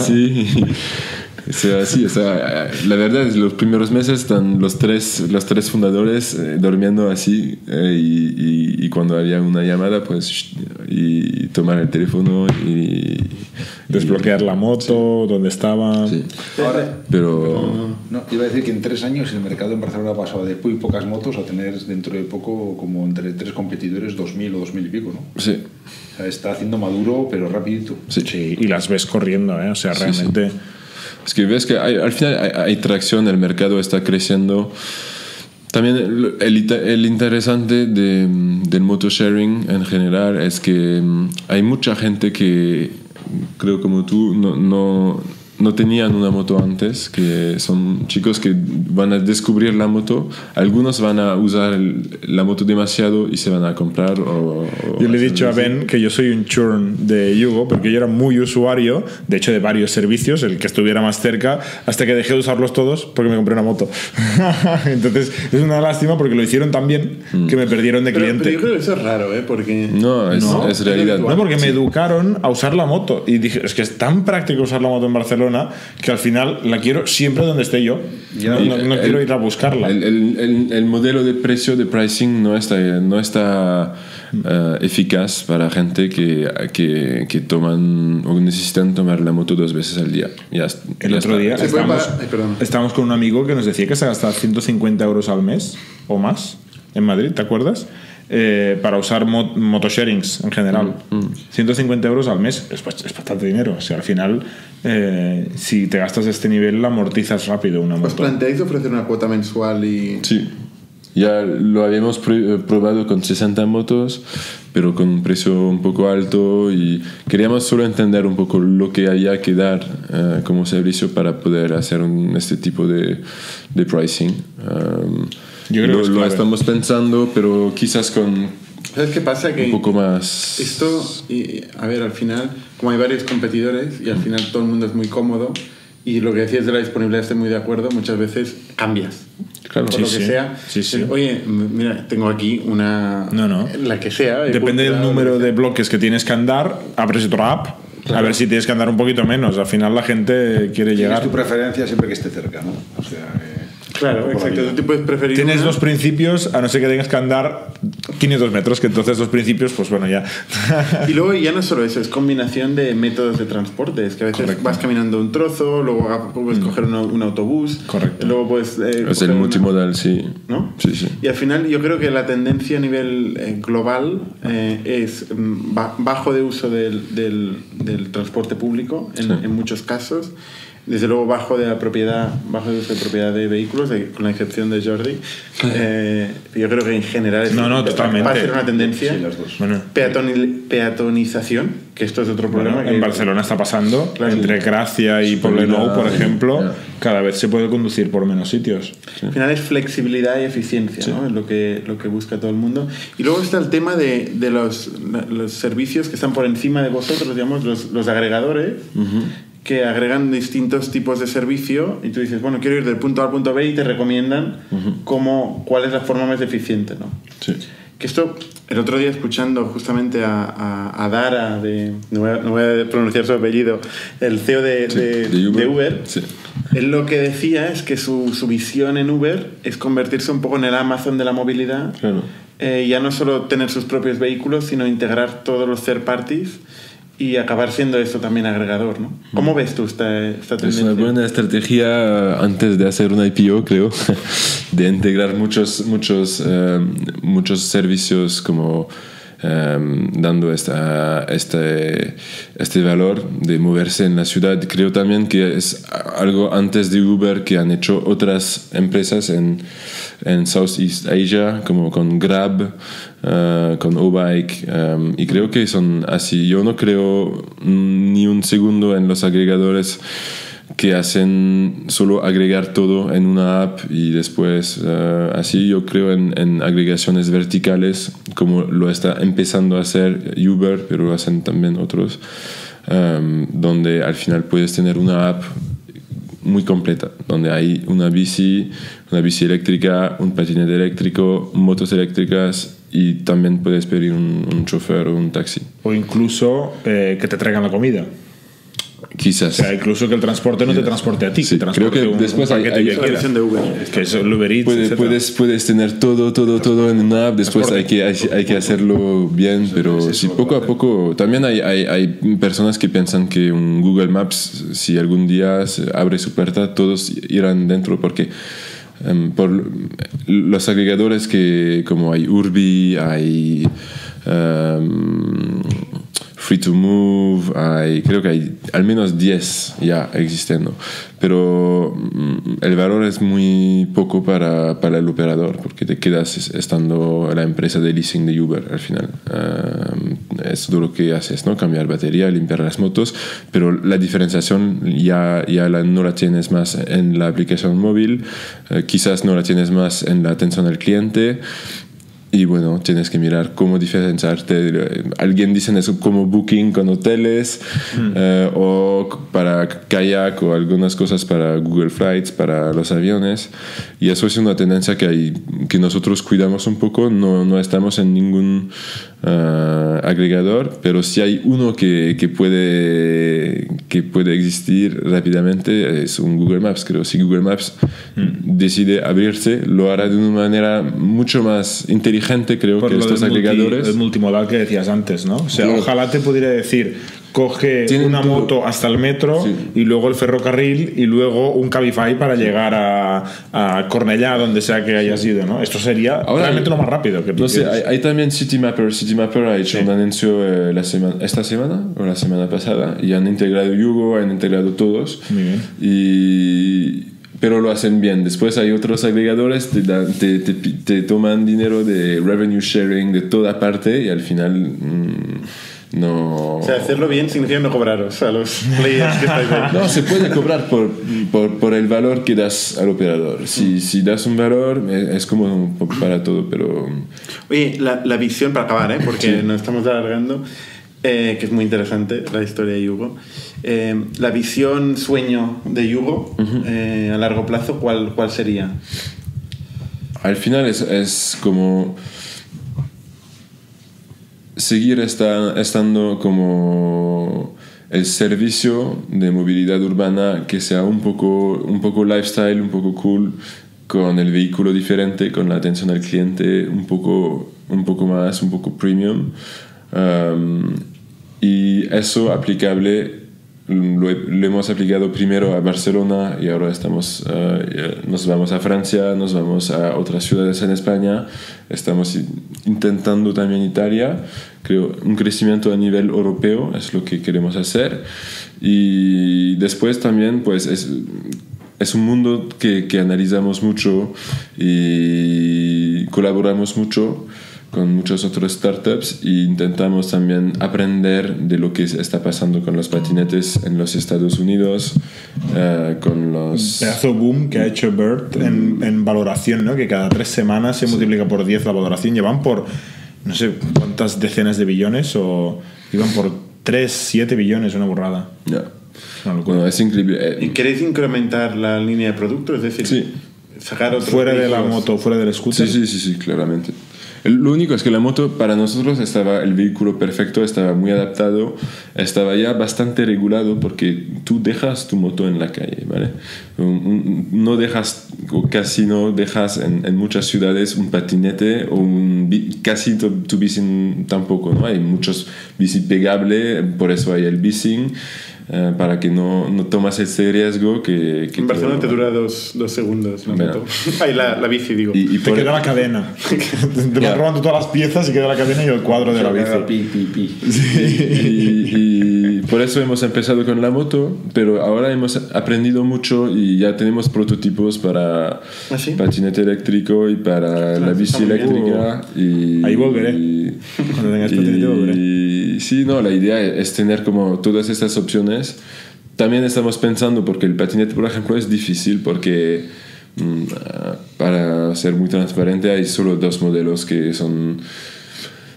Así. O sea, así, o sea, la verdad es los primeros meses están los tres, los tres fundadores eh, durmiendo así eh, y, y- y cuando había una llamada pues y tomar el teléfono y Desbloquear la moto, donde estaba. sí. Ahora, pero no, iba a decir que en tres años el mercado en Barcelona ha pasado de muy pocas motos a tener dentro de poco como entre tres competidores 2.000 o 2.000 y pico, ¿no? sí, O sea, está haciendo maduro, pero rapidito. sí. Sí, y las ves corriendo, ¿eh? O sea, realmente. Es que ves que hay- al final hay, hay tracción, el mercado está creciendo. También el, el el interesante de, del motosharing en general es que mm, hay mucha gente que, creo como tú, no, no, no tenían una moto antes, que son chicos que van a descubrir la moto. Algunos van a usar el- la moto demasiado y se van a comprar. O, o Yo le he dicho a. Ben que yo soy un churn de Yugo porque yo era muy usuario, de hecho de varios servicios, el que estuviera más cerca, hasta que dejé de usarlos todos porque me compré una moto. Entonces es una lástima porque lo hicieron tan bien que me perdieron de Pero, cliente. pero yo creo que eso es raro, ¿eh? Porque. No, es, No, es realidad. No, porque me educaron a usar la moto. Y dije, es que es tan práctico usar la moto en Barcelona que al final la quiero siempre donde esté yo. No, no- no El- quiero ir a buscarla. El, el- el- el modelo de precio de pricing no está, no está eh, eficaz para gente que, que, que toman o necesitan tomar la moto dos veces al día. Ya, El ya otro está. día estábamos, ay, estábamos con un amigo que nos decía que se gastaba 150 euros al mes o más en Madrid, ¿te acuerdas? Eh, para usar mo- motosharings en general. Mm, 150 euros al mes es, es bastante dinero. O sea, al final, eh, si te gastas este nivel, la amortizas rápido una ¿Os moto. planteáis ofrecer una cuota mensual y.? Sí. Ya lo habíamos pr- eh, probado con 60 motos, pero con un precio un poco alto y queríamos solo entender un poco lo que había que dar eh, como servicio para poder hacer un- este tipo de, de pricing. Um, Yo creo lo, que es lo estamos pensando, pero quizás con ¿Sabes qué pasa? Que un poco más... Esto, y, a ver, al final, como hay varios competidores y al final todo el mundo es muy cómodo y lo que decías de la disponibilidad estoy muy de acuerdo, muchas veces cambias. Claro. por Sí, lo que sí. sea. Sí, sí. Oye, mira, tengo aquí una... No, no. La que sea. de Depende del número de bloques que tienes que andar, abres otra app. A ver si tienes que andar un poquito menos. Al final la gente quiere llegar. tu preferencia siempre que esté cerca, ¿no? O sea, que- Claro, exacto. Tú te puedes preferir Tienes una- dos principios, a no ser que tengas que andar 500 metros, que entonces dos principios, pues bueno, ya. Y luego ya no solo eso, es combinación de métodos de transporte. Es que a veces Correcto. Mm. vas caminando un trozo, luego puedes coger un, un autobús, Correcto. luego puedes... eh, Es el una- multimodal, sí. ¿no? Sí, sí. Y al final yo creo que la tendencia a nivel eh, global eh, es mm, ba- bajo de uso del, del- del transporte público en, Sí. en muchos casos. Desde luego bajo de la propiedad, bajo de propiedad de vehículos, de- con la excepción de Jordi. Eh, yo creo que en general es- No, no, va totalmente. a ser una tendencia. Sí, las dos. Bueno, Peatonil- peatonización, que esto es otro problema. bueno, que- en Barcelona está pasando, Claro. entre Gracia y Poblenou, por ejemplo, cada vez se puede conducir por menos sitios. Al final es flexibilidad y eficiencia, ¿no? Es lo que, lo que busca todo el mundo. Y luego está el tema de, de los, los servicios que están por encima de vosotros, digamos, los, los agregadores, que agregan distintos tipos de servicio y tú dices, bueno, quiero ir del punto A al punto B y te recomiendan cómo, cuál es la forma más eficiente, ¿no? Sí. Que esto, el otro día escuchando justamente a, a, a Dara, de, no, voy a, no voy a pronunciar su apellido, el CEO de, Sí, de- de Uber. de Uber, Sí. él lo que decía es que su, su visión en Uber es convertirse un poco en el Amazon de la movilidad. Claro. Eh, ya no solo tener sus propios vehículos, sino integrar todos los third parties y acabar siendo esto también agregador. ¿no? ¿Cómo ves tú esta, esta Es tendencia? una buena estrategia antes de hacer una IPO, creo, de integrar muchos, muchos, eh, muchos servicios como eh, dando esta, este, este valor de moverse en la ciudad. Creo también que es algo antes de Uber que han hecho otras empresas en, en Southeast Asia, como con Grab, eh, con O-Bike, eh, y creo que son así. Yo no creo ni un segundo en los agregadores que hacen solo agregar todo en una app y después eh, así yo creo en, en agregaciones verticales como lo está empezando a hacer Uber pero lo hacen también otros em, donde al final puedes tener una app muy completa, donde hay una bici, una bici eléctrica, un patinete eléctrico, motos eléctricas y también puedes pedir un, un chofer o un taxi. O incluso eh, que te traigan la comida. Quizás. O sea, incluso que el transporte no te transporte a ti, Sí, que transporte creo que un, después un hay- hay- que de Uber. Que es el Uber Eats, Puedes, puedes, puedes tener todo, todo, todo en una app, después hay que, hay, hay que hacerlo bien, pero sí, poco a poco. También hay, hay, hay personas que piensan que un Google Maps, si algún día se abre su puerta, todos irán dentro, porque em, por los agregadores que, como hay Urbi, hay. em, Free to Move, hay, creo que hay al menos 10 ya existiendo. Pero mm, el valor es muy poco para, para el operador porque te quedas es- estando la empresa de leasing de Uber al final. Eh, es todo lo que haces, ¿no? Cambiar batería, limpiar las motos, pero la diferenciación ya, ya la- no la tienes más en la aplicación móvil, eh, quizás no la tienes más en la atención al cliente. Y bueno, tienes que mirar cómo diferenciarte. Alguien dice eso como booking con hoteles eh, o para kayak o algunas cosas para Google Flights, para los aviones. Y eso es una tendencia que, hay, que nosotros cuidamos un poco. No, no estamos en ningún eh, agregador, pero si hay uno que, que, puede, que puede existir rápidamente, es un Google Maps. Creo si Google Maps decide abrirse, lo hará de una manera mucho más inteligente, creo, Por que estos del multi- agregadores. el multimodal que decías antes, ¿no? O sea, Claro. ojalá te pudiera decir, coge Tienen una todo. moto hasta el metro Sí. y luego el ferrocarril y luego un Cabify para llegar a, a Cornellá, donde sea que hayas ido, ¿no? Esto sería Ahora realmente hay- lo más rápido que No sé, hay, hay también Citymapper. Citymapper ha hecho Sí. un anuncio eh, la semana, esta semana o la semana pasada y han integrado Yugo, han integrado todos. Muy bien. Y, pero lo hacen bien. Después hay otros agregadores, te, dan- te, te, te toman dinero de revenue sharing de toda parte y al final mm, no... O sea, hacerlo bien significa no cobraros a los players que estáis ahí. No, se puede cobrar por, por, por el valor que das al operador. Si, si das un valor, eh, es como para todo, pero... Oye, la, la visión, para acabar, ¿eh? porque nos estamos alargando, eh, que es muy interesante la historia de Yugo. Eh, la visión sueño de Yugo eh, a largo plazo, ¿cuál, cuál sería? Al final es, es como seguir esta- estando como el servicio de movilidad urbana que sea un poco, un poco lifestyle, un poco cool, con el vehículo diferente, con la atención al cliente un poco, un poco más, un poco premium. Um, y eso aplicable lo, lo hemos aplicado primero a Barcelona y ahora estamos, ya nos vamos a Francia, nos vamos a otras ciudades en España, estamos intentando también Italia, creo un crecimiento a nivel europeo es lo que queremos hacer. Y después también pues es, es un mundo que, que analizamos mucho y colaboramos mucho con muchos otros startups e intentamos también aprender de lo que está pasando con los patinetes en los Estados Unidos, eh, con los... Pedazo boom que ha hecho Bert en, en valoración, ¿no? Que cada tres semanas se multiplica por 10 la valoración. Llevan por no sé cuántas decenas de billones o iban por 3, 7 billones, una burrada. Una locura. Bueno, es increíble. Eh, ¿Y queréis incrementar la línea de producto? Es decir, Sí. sacar otros Fuera de la moto, fuera del scooter. Sí, sí, sí, sí, claramente. Lo único es que la moto para nosotros estaba el vehículo perfecto, estaba muy adaptado, estaba ya bastante regulado porque tú dejas tu moto en la calle, ¿vale? No dejas, o casi no dejas en, en muchas ciudades un patinete o un, casi tu, tu bici tampoco, ¿no? Hay muchos bici pegable, por eso hay el bicing, eh, para que no, no tomas ese riesgo que... que En Barcelona te te- dura dos, dos segundos la Bueno. moto. Ay, la, la bici, digo. Y, y Te queda la cadena. te vas robando todas las piezas y queda la cadena y el cuadro de la bici. Pi, pi, pi. y, y por eso hemos empezado con la moto, pero ahora hemos aprendido mucho y ya tenemos prototipos para ¿Ah, sí? patinete eléctrico y para la bici eléctrica. Y, Ahí volveré. y- Cuando tengas patinete volveré. y sí, no, la idea es tener como todas estas opciones. También estamos pensando, porque el patinete, por ejemplo, es difícil porque, mm, ah, para ser muy transparente, hay solo dos modelos que son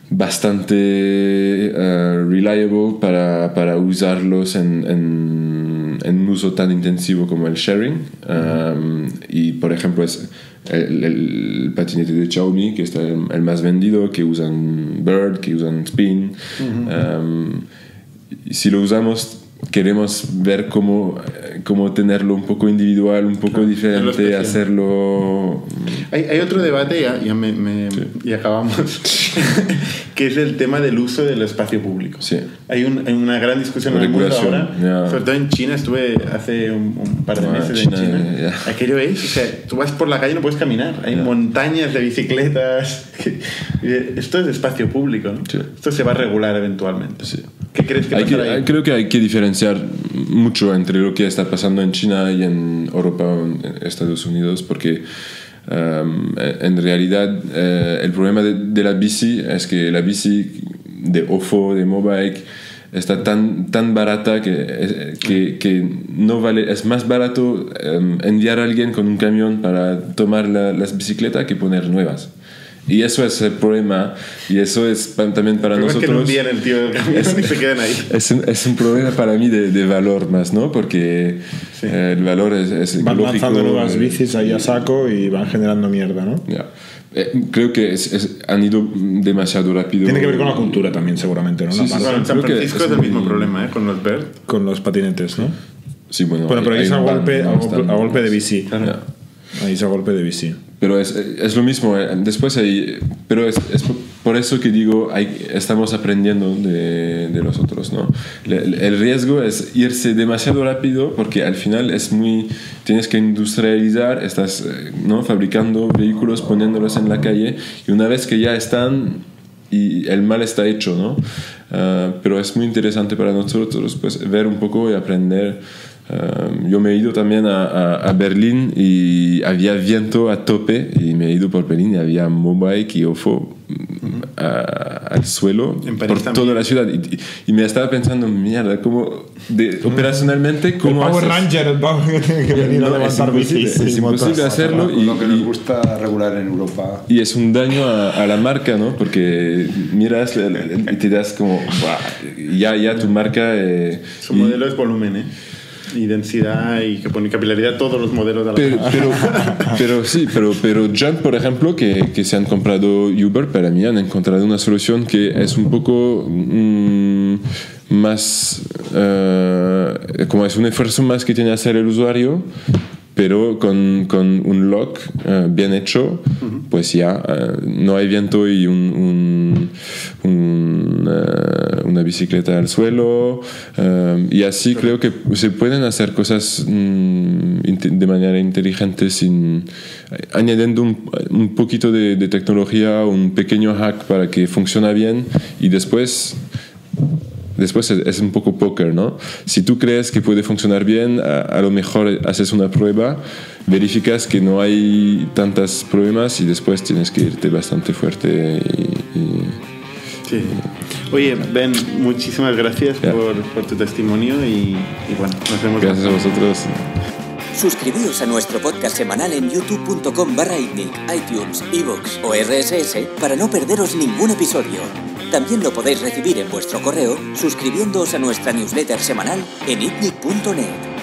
bastante eh, reliable para, para usarlos en, en, en un uso tan intensivo como el sharing. Um, y por ejemplo es el, el patinete de Xiaomi, que está el, el más vendido, que usan Bird, que usan Spin. Um, y si lo usamos queremos ver cómo, eh, cómo tenerlo un poco individual, un poco hacerlo diferente, hacerlo... Hay, hay otro debate, ya, ya me, me- y acabamos, que es el tema del uso del espacio público. Sí. Hay, un- hay una gran discusión en el mundo ahora, ya. sobre todo en China, estuve hace un, un par de Ah, meses China, en China. ya. Aquello es, o sea, tú vas por la calle y no puedes caminar, hay montañas de bicicletas. Esto es espacio público, ¿no? Sí. Esto se va a regular eventualmente. Sí. ¿Qué crees que Hay que- creo que hay que diferenciar mucho entre lo que está pasando en China y en Europa o en Estados Unidos, porque um, en realidad eh, el problema de, de la bici es que la bici de OFO, de Mobike, está tan, tan barata que, que, que no vale, es más barato em, enviar a alguien con un camión para tomar la- las bicicletas que poner nuevas. Y eso es el problema, y eso es también para Pero es que no nosotros. el tío del camión y se quedan ahí. Es un, es un problema para mí de, de valor más, ¿no? Porque eh, el valor es, es Van ecológico, lanzando nuevas eh, bicis ahí a saco y van generando mierda, ¿no? ya. Eh, creo que es- es- han ido demasiado rápido. Tiene que ver con la cultura también, seguramente, ¿no? Sí, sí. Bueno, en San Francisco es es el mismo muy- problema, ¿eh? Con los Bird. Con los patinetes, ¿no? Sí, bueno, Bueno, pero hay- ahí es hay a golpe, a golpe, a golpe de bici. Ya. Ahí es a golpe de bici. Pero es, es lo mismo, eh, después hay, pero es, es por- eso que digo, hay, estamos aprendiendo de, de los otros, ¿no? Le- El, riesgo es irse demasiado rápido porque al final es muy, tienes que industrializar, estás, eh, ¿no? Fabricando vehículos, poniéndolos en la calle y una vez que ya están y el mal está hecho, ¿no? Ah, pero es muy interesante para nosotros pues, ver un poco y aprender. Ah, yo me he ido también a, a- a Berlín y había viento a tope y me he ido por Berlín y había Mobike y OFO mm, a- al suelo por también. toda la ciudad y, y- me estaba pensando, mierda, ¿cómo de, operacionalmente cómo el Power haces? Ranger, el Power que tiene que venir a No, es levantar imposible, bicis. es y motos. imposible hacerlo y, lo que nos gusta regular en Europa. y es un daño a, a la marca, ¿no? Porque miras y te das como, "Buah, ya, ya tu marca... eh, Su y- modelo es volumen, ¿eh? Y densidad y que pone capilaridad todos los modelos de la Pero, pero, pero sí, pero, pero Jump, por ejemplo, que, que se han comprado Uber, para mí han encontrado una solución que es un poco mm, más, eh, como es un esfuerzo más que tiene que hacer el usuario, pero con, con un lock eh, bien hecho, pues ya eh, no hay viento y un, un- un, eh, una bicicleta al suelo, y así creo que se pueden hacer cosas mm, de manera inteligente sin añadiendo un, un poquito de, de tecnología, un pequeño hack para que funcione bien y después Después es, es un poco póker, ¿no? Si tú crees que puede funcionar bien, a, a lo mejor haces una prueba, verificas que no hay tantos problemas y después tienes que irte bastante fuerte y- y Sí. Oye, Ben, muchísimas gracias Ya. por, por tu testimonio y, y bueno, nos vemos. gracias a vosotros. Suscribíos a nuestro podcast semanal en youtube.com barra iTunes, iVoox o RSS para no perderos ningún episodio. También lo podéis recibir en vuestro correo suscribiéndoos a nuestra newsletter semanal en itnic.net.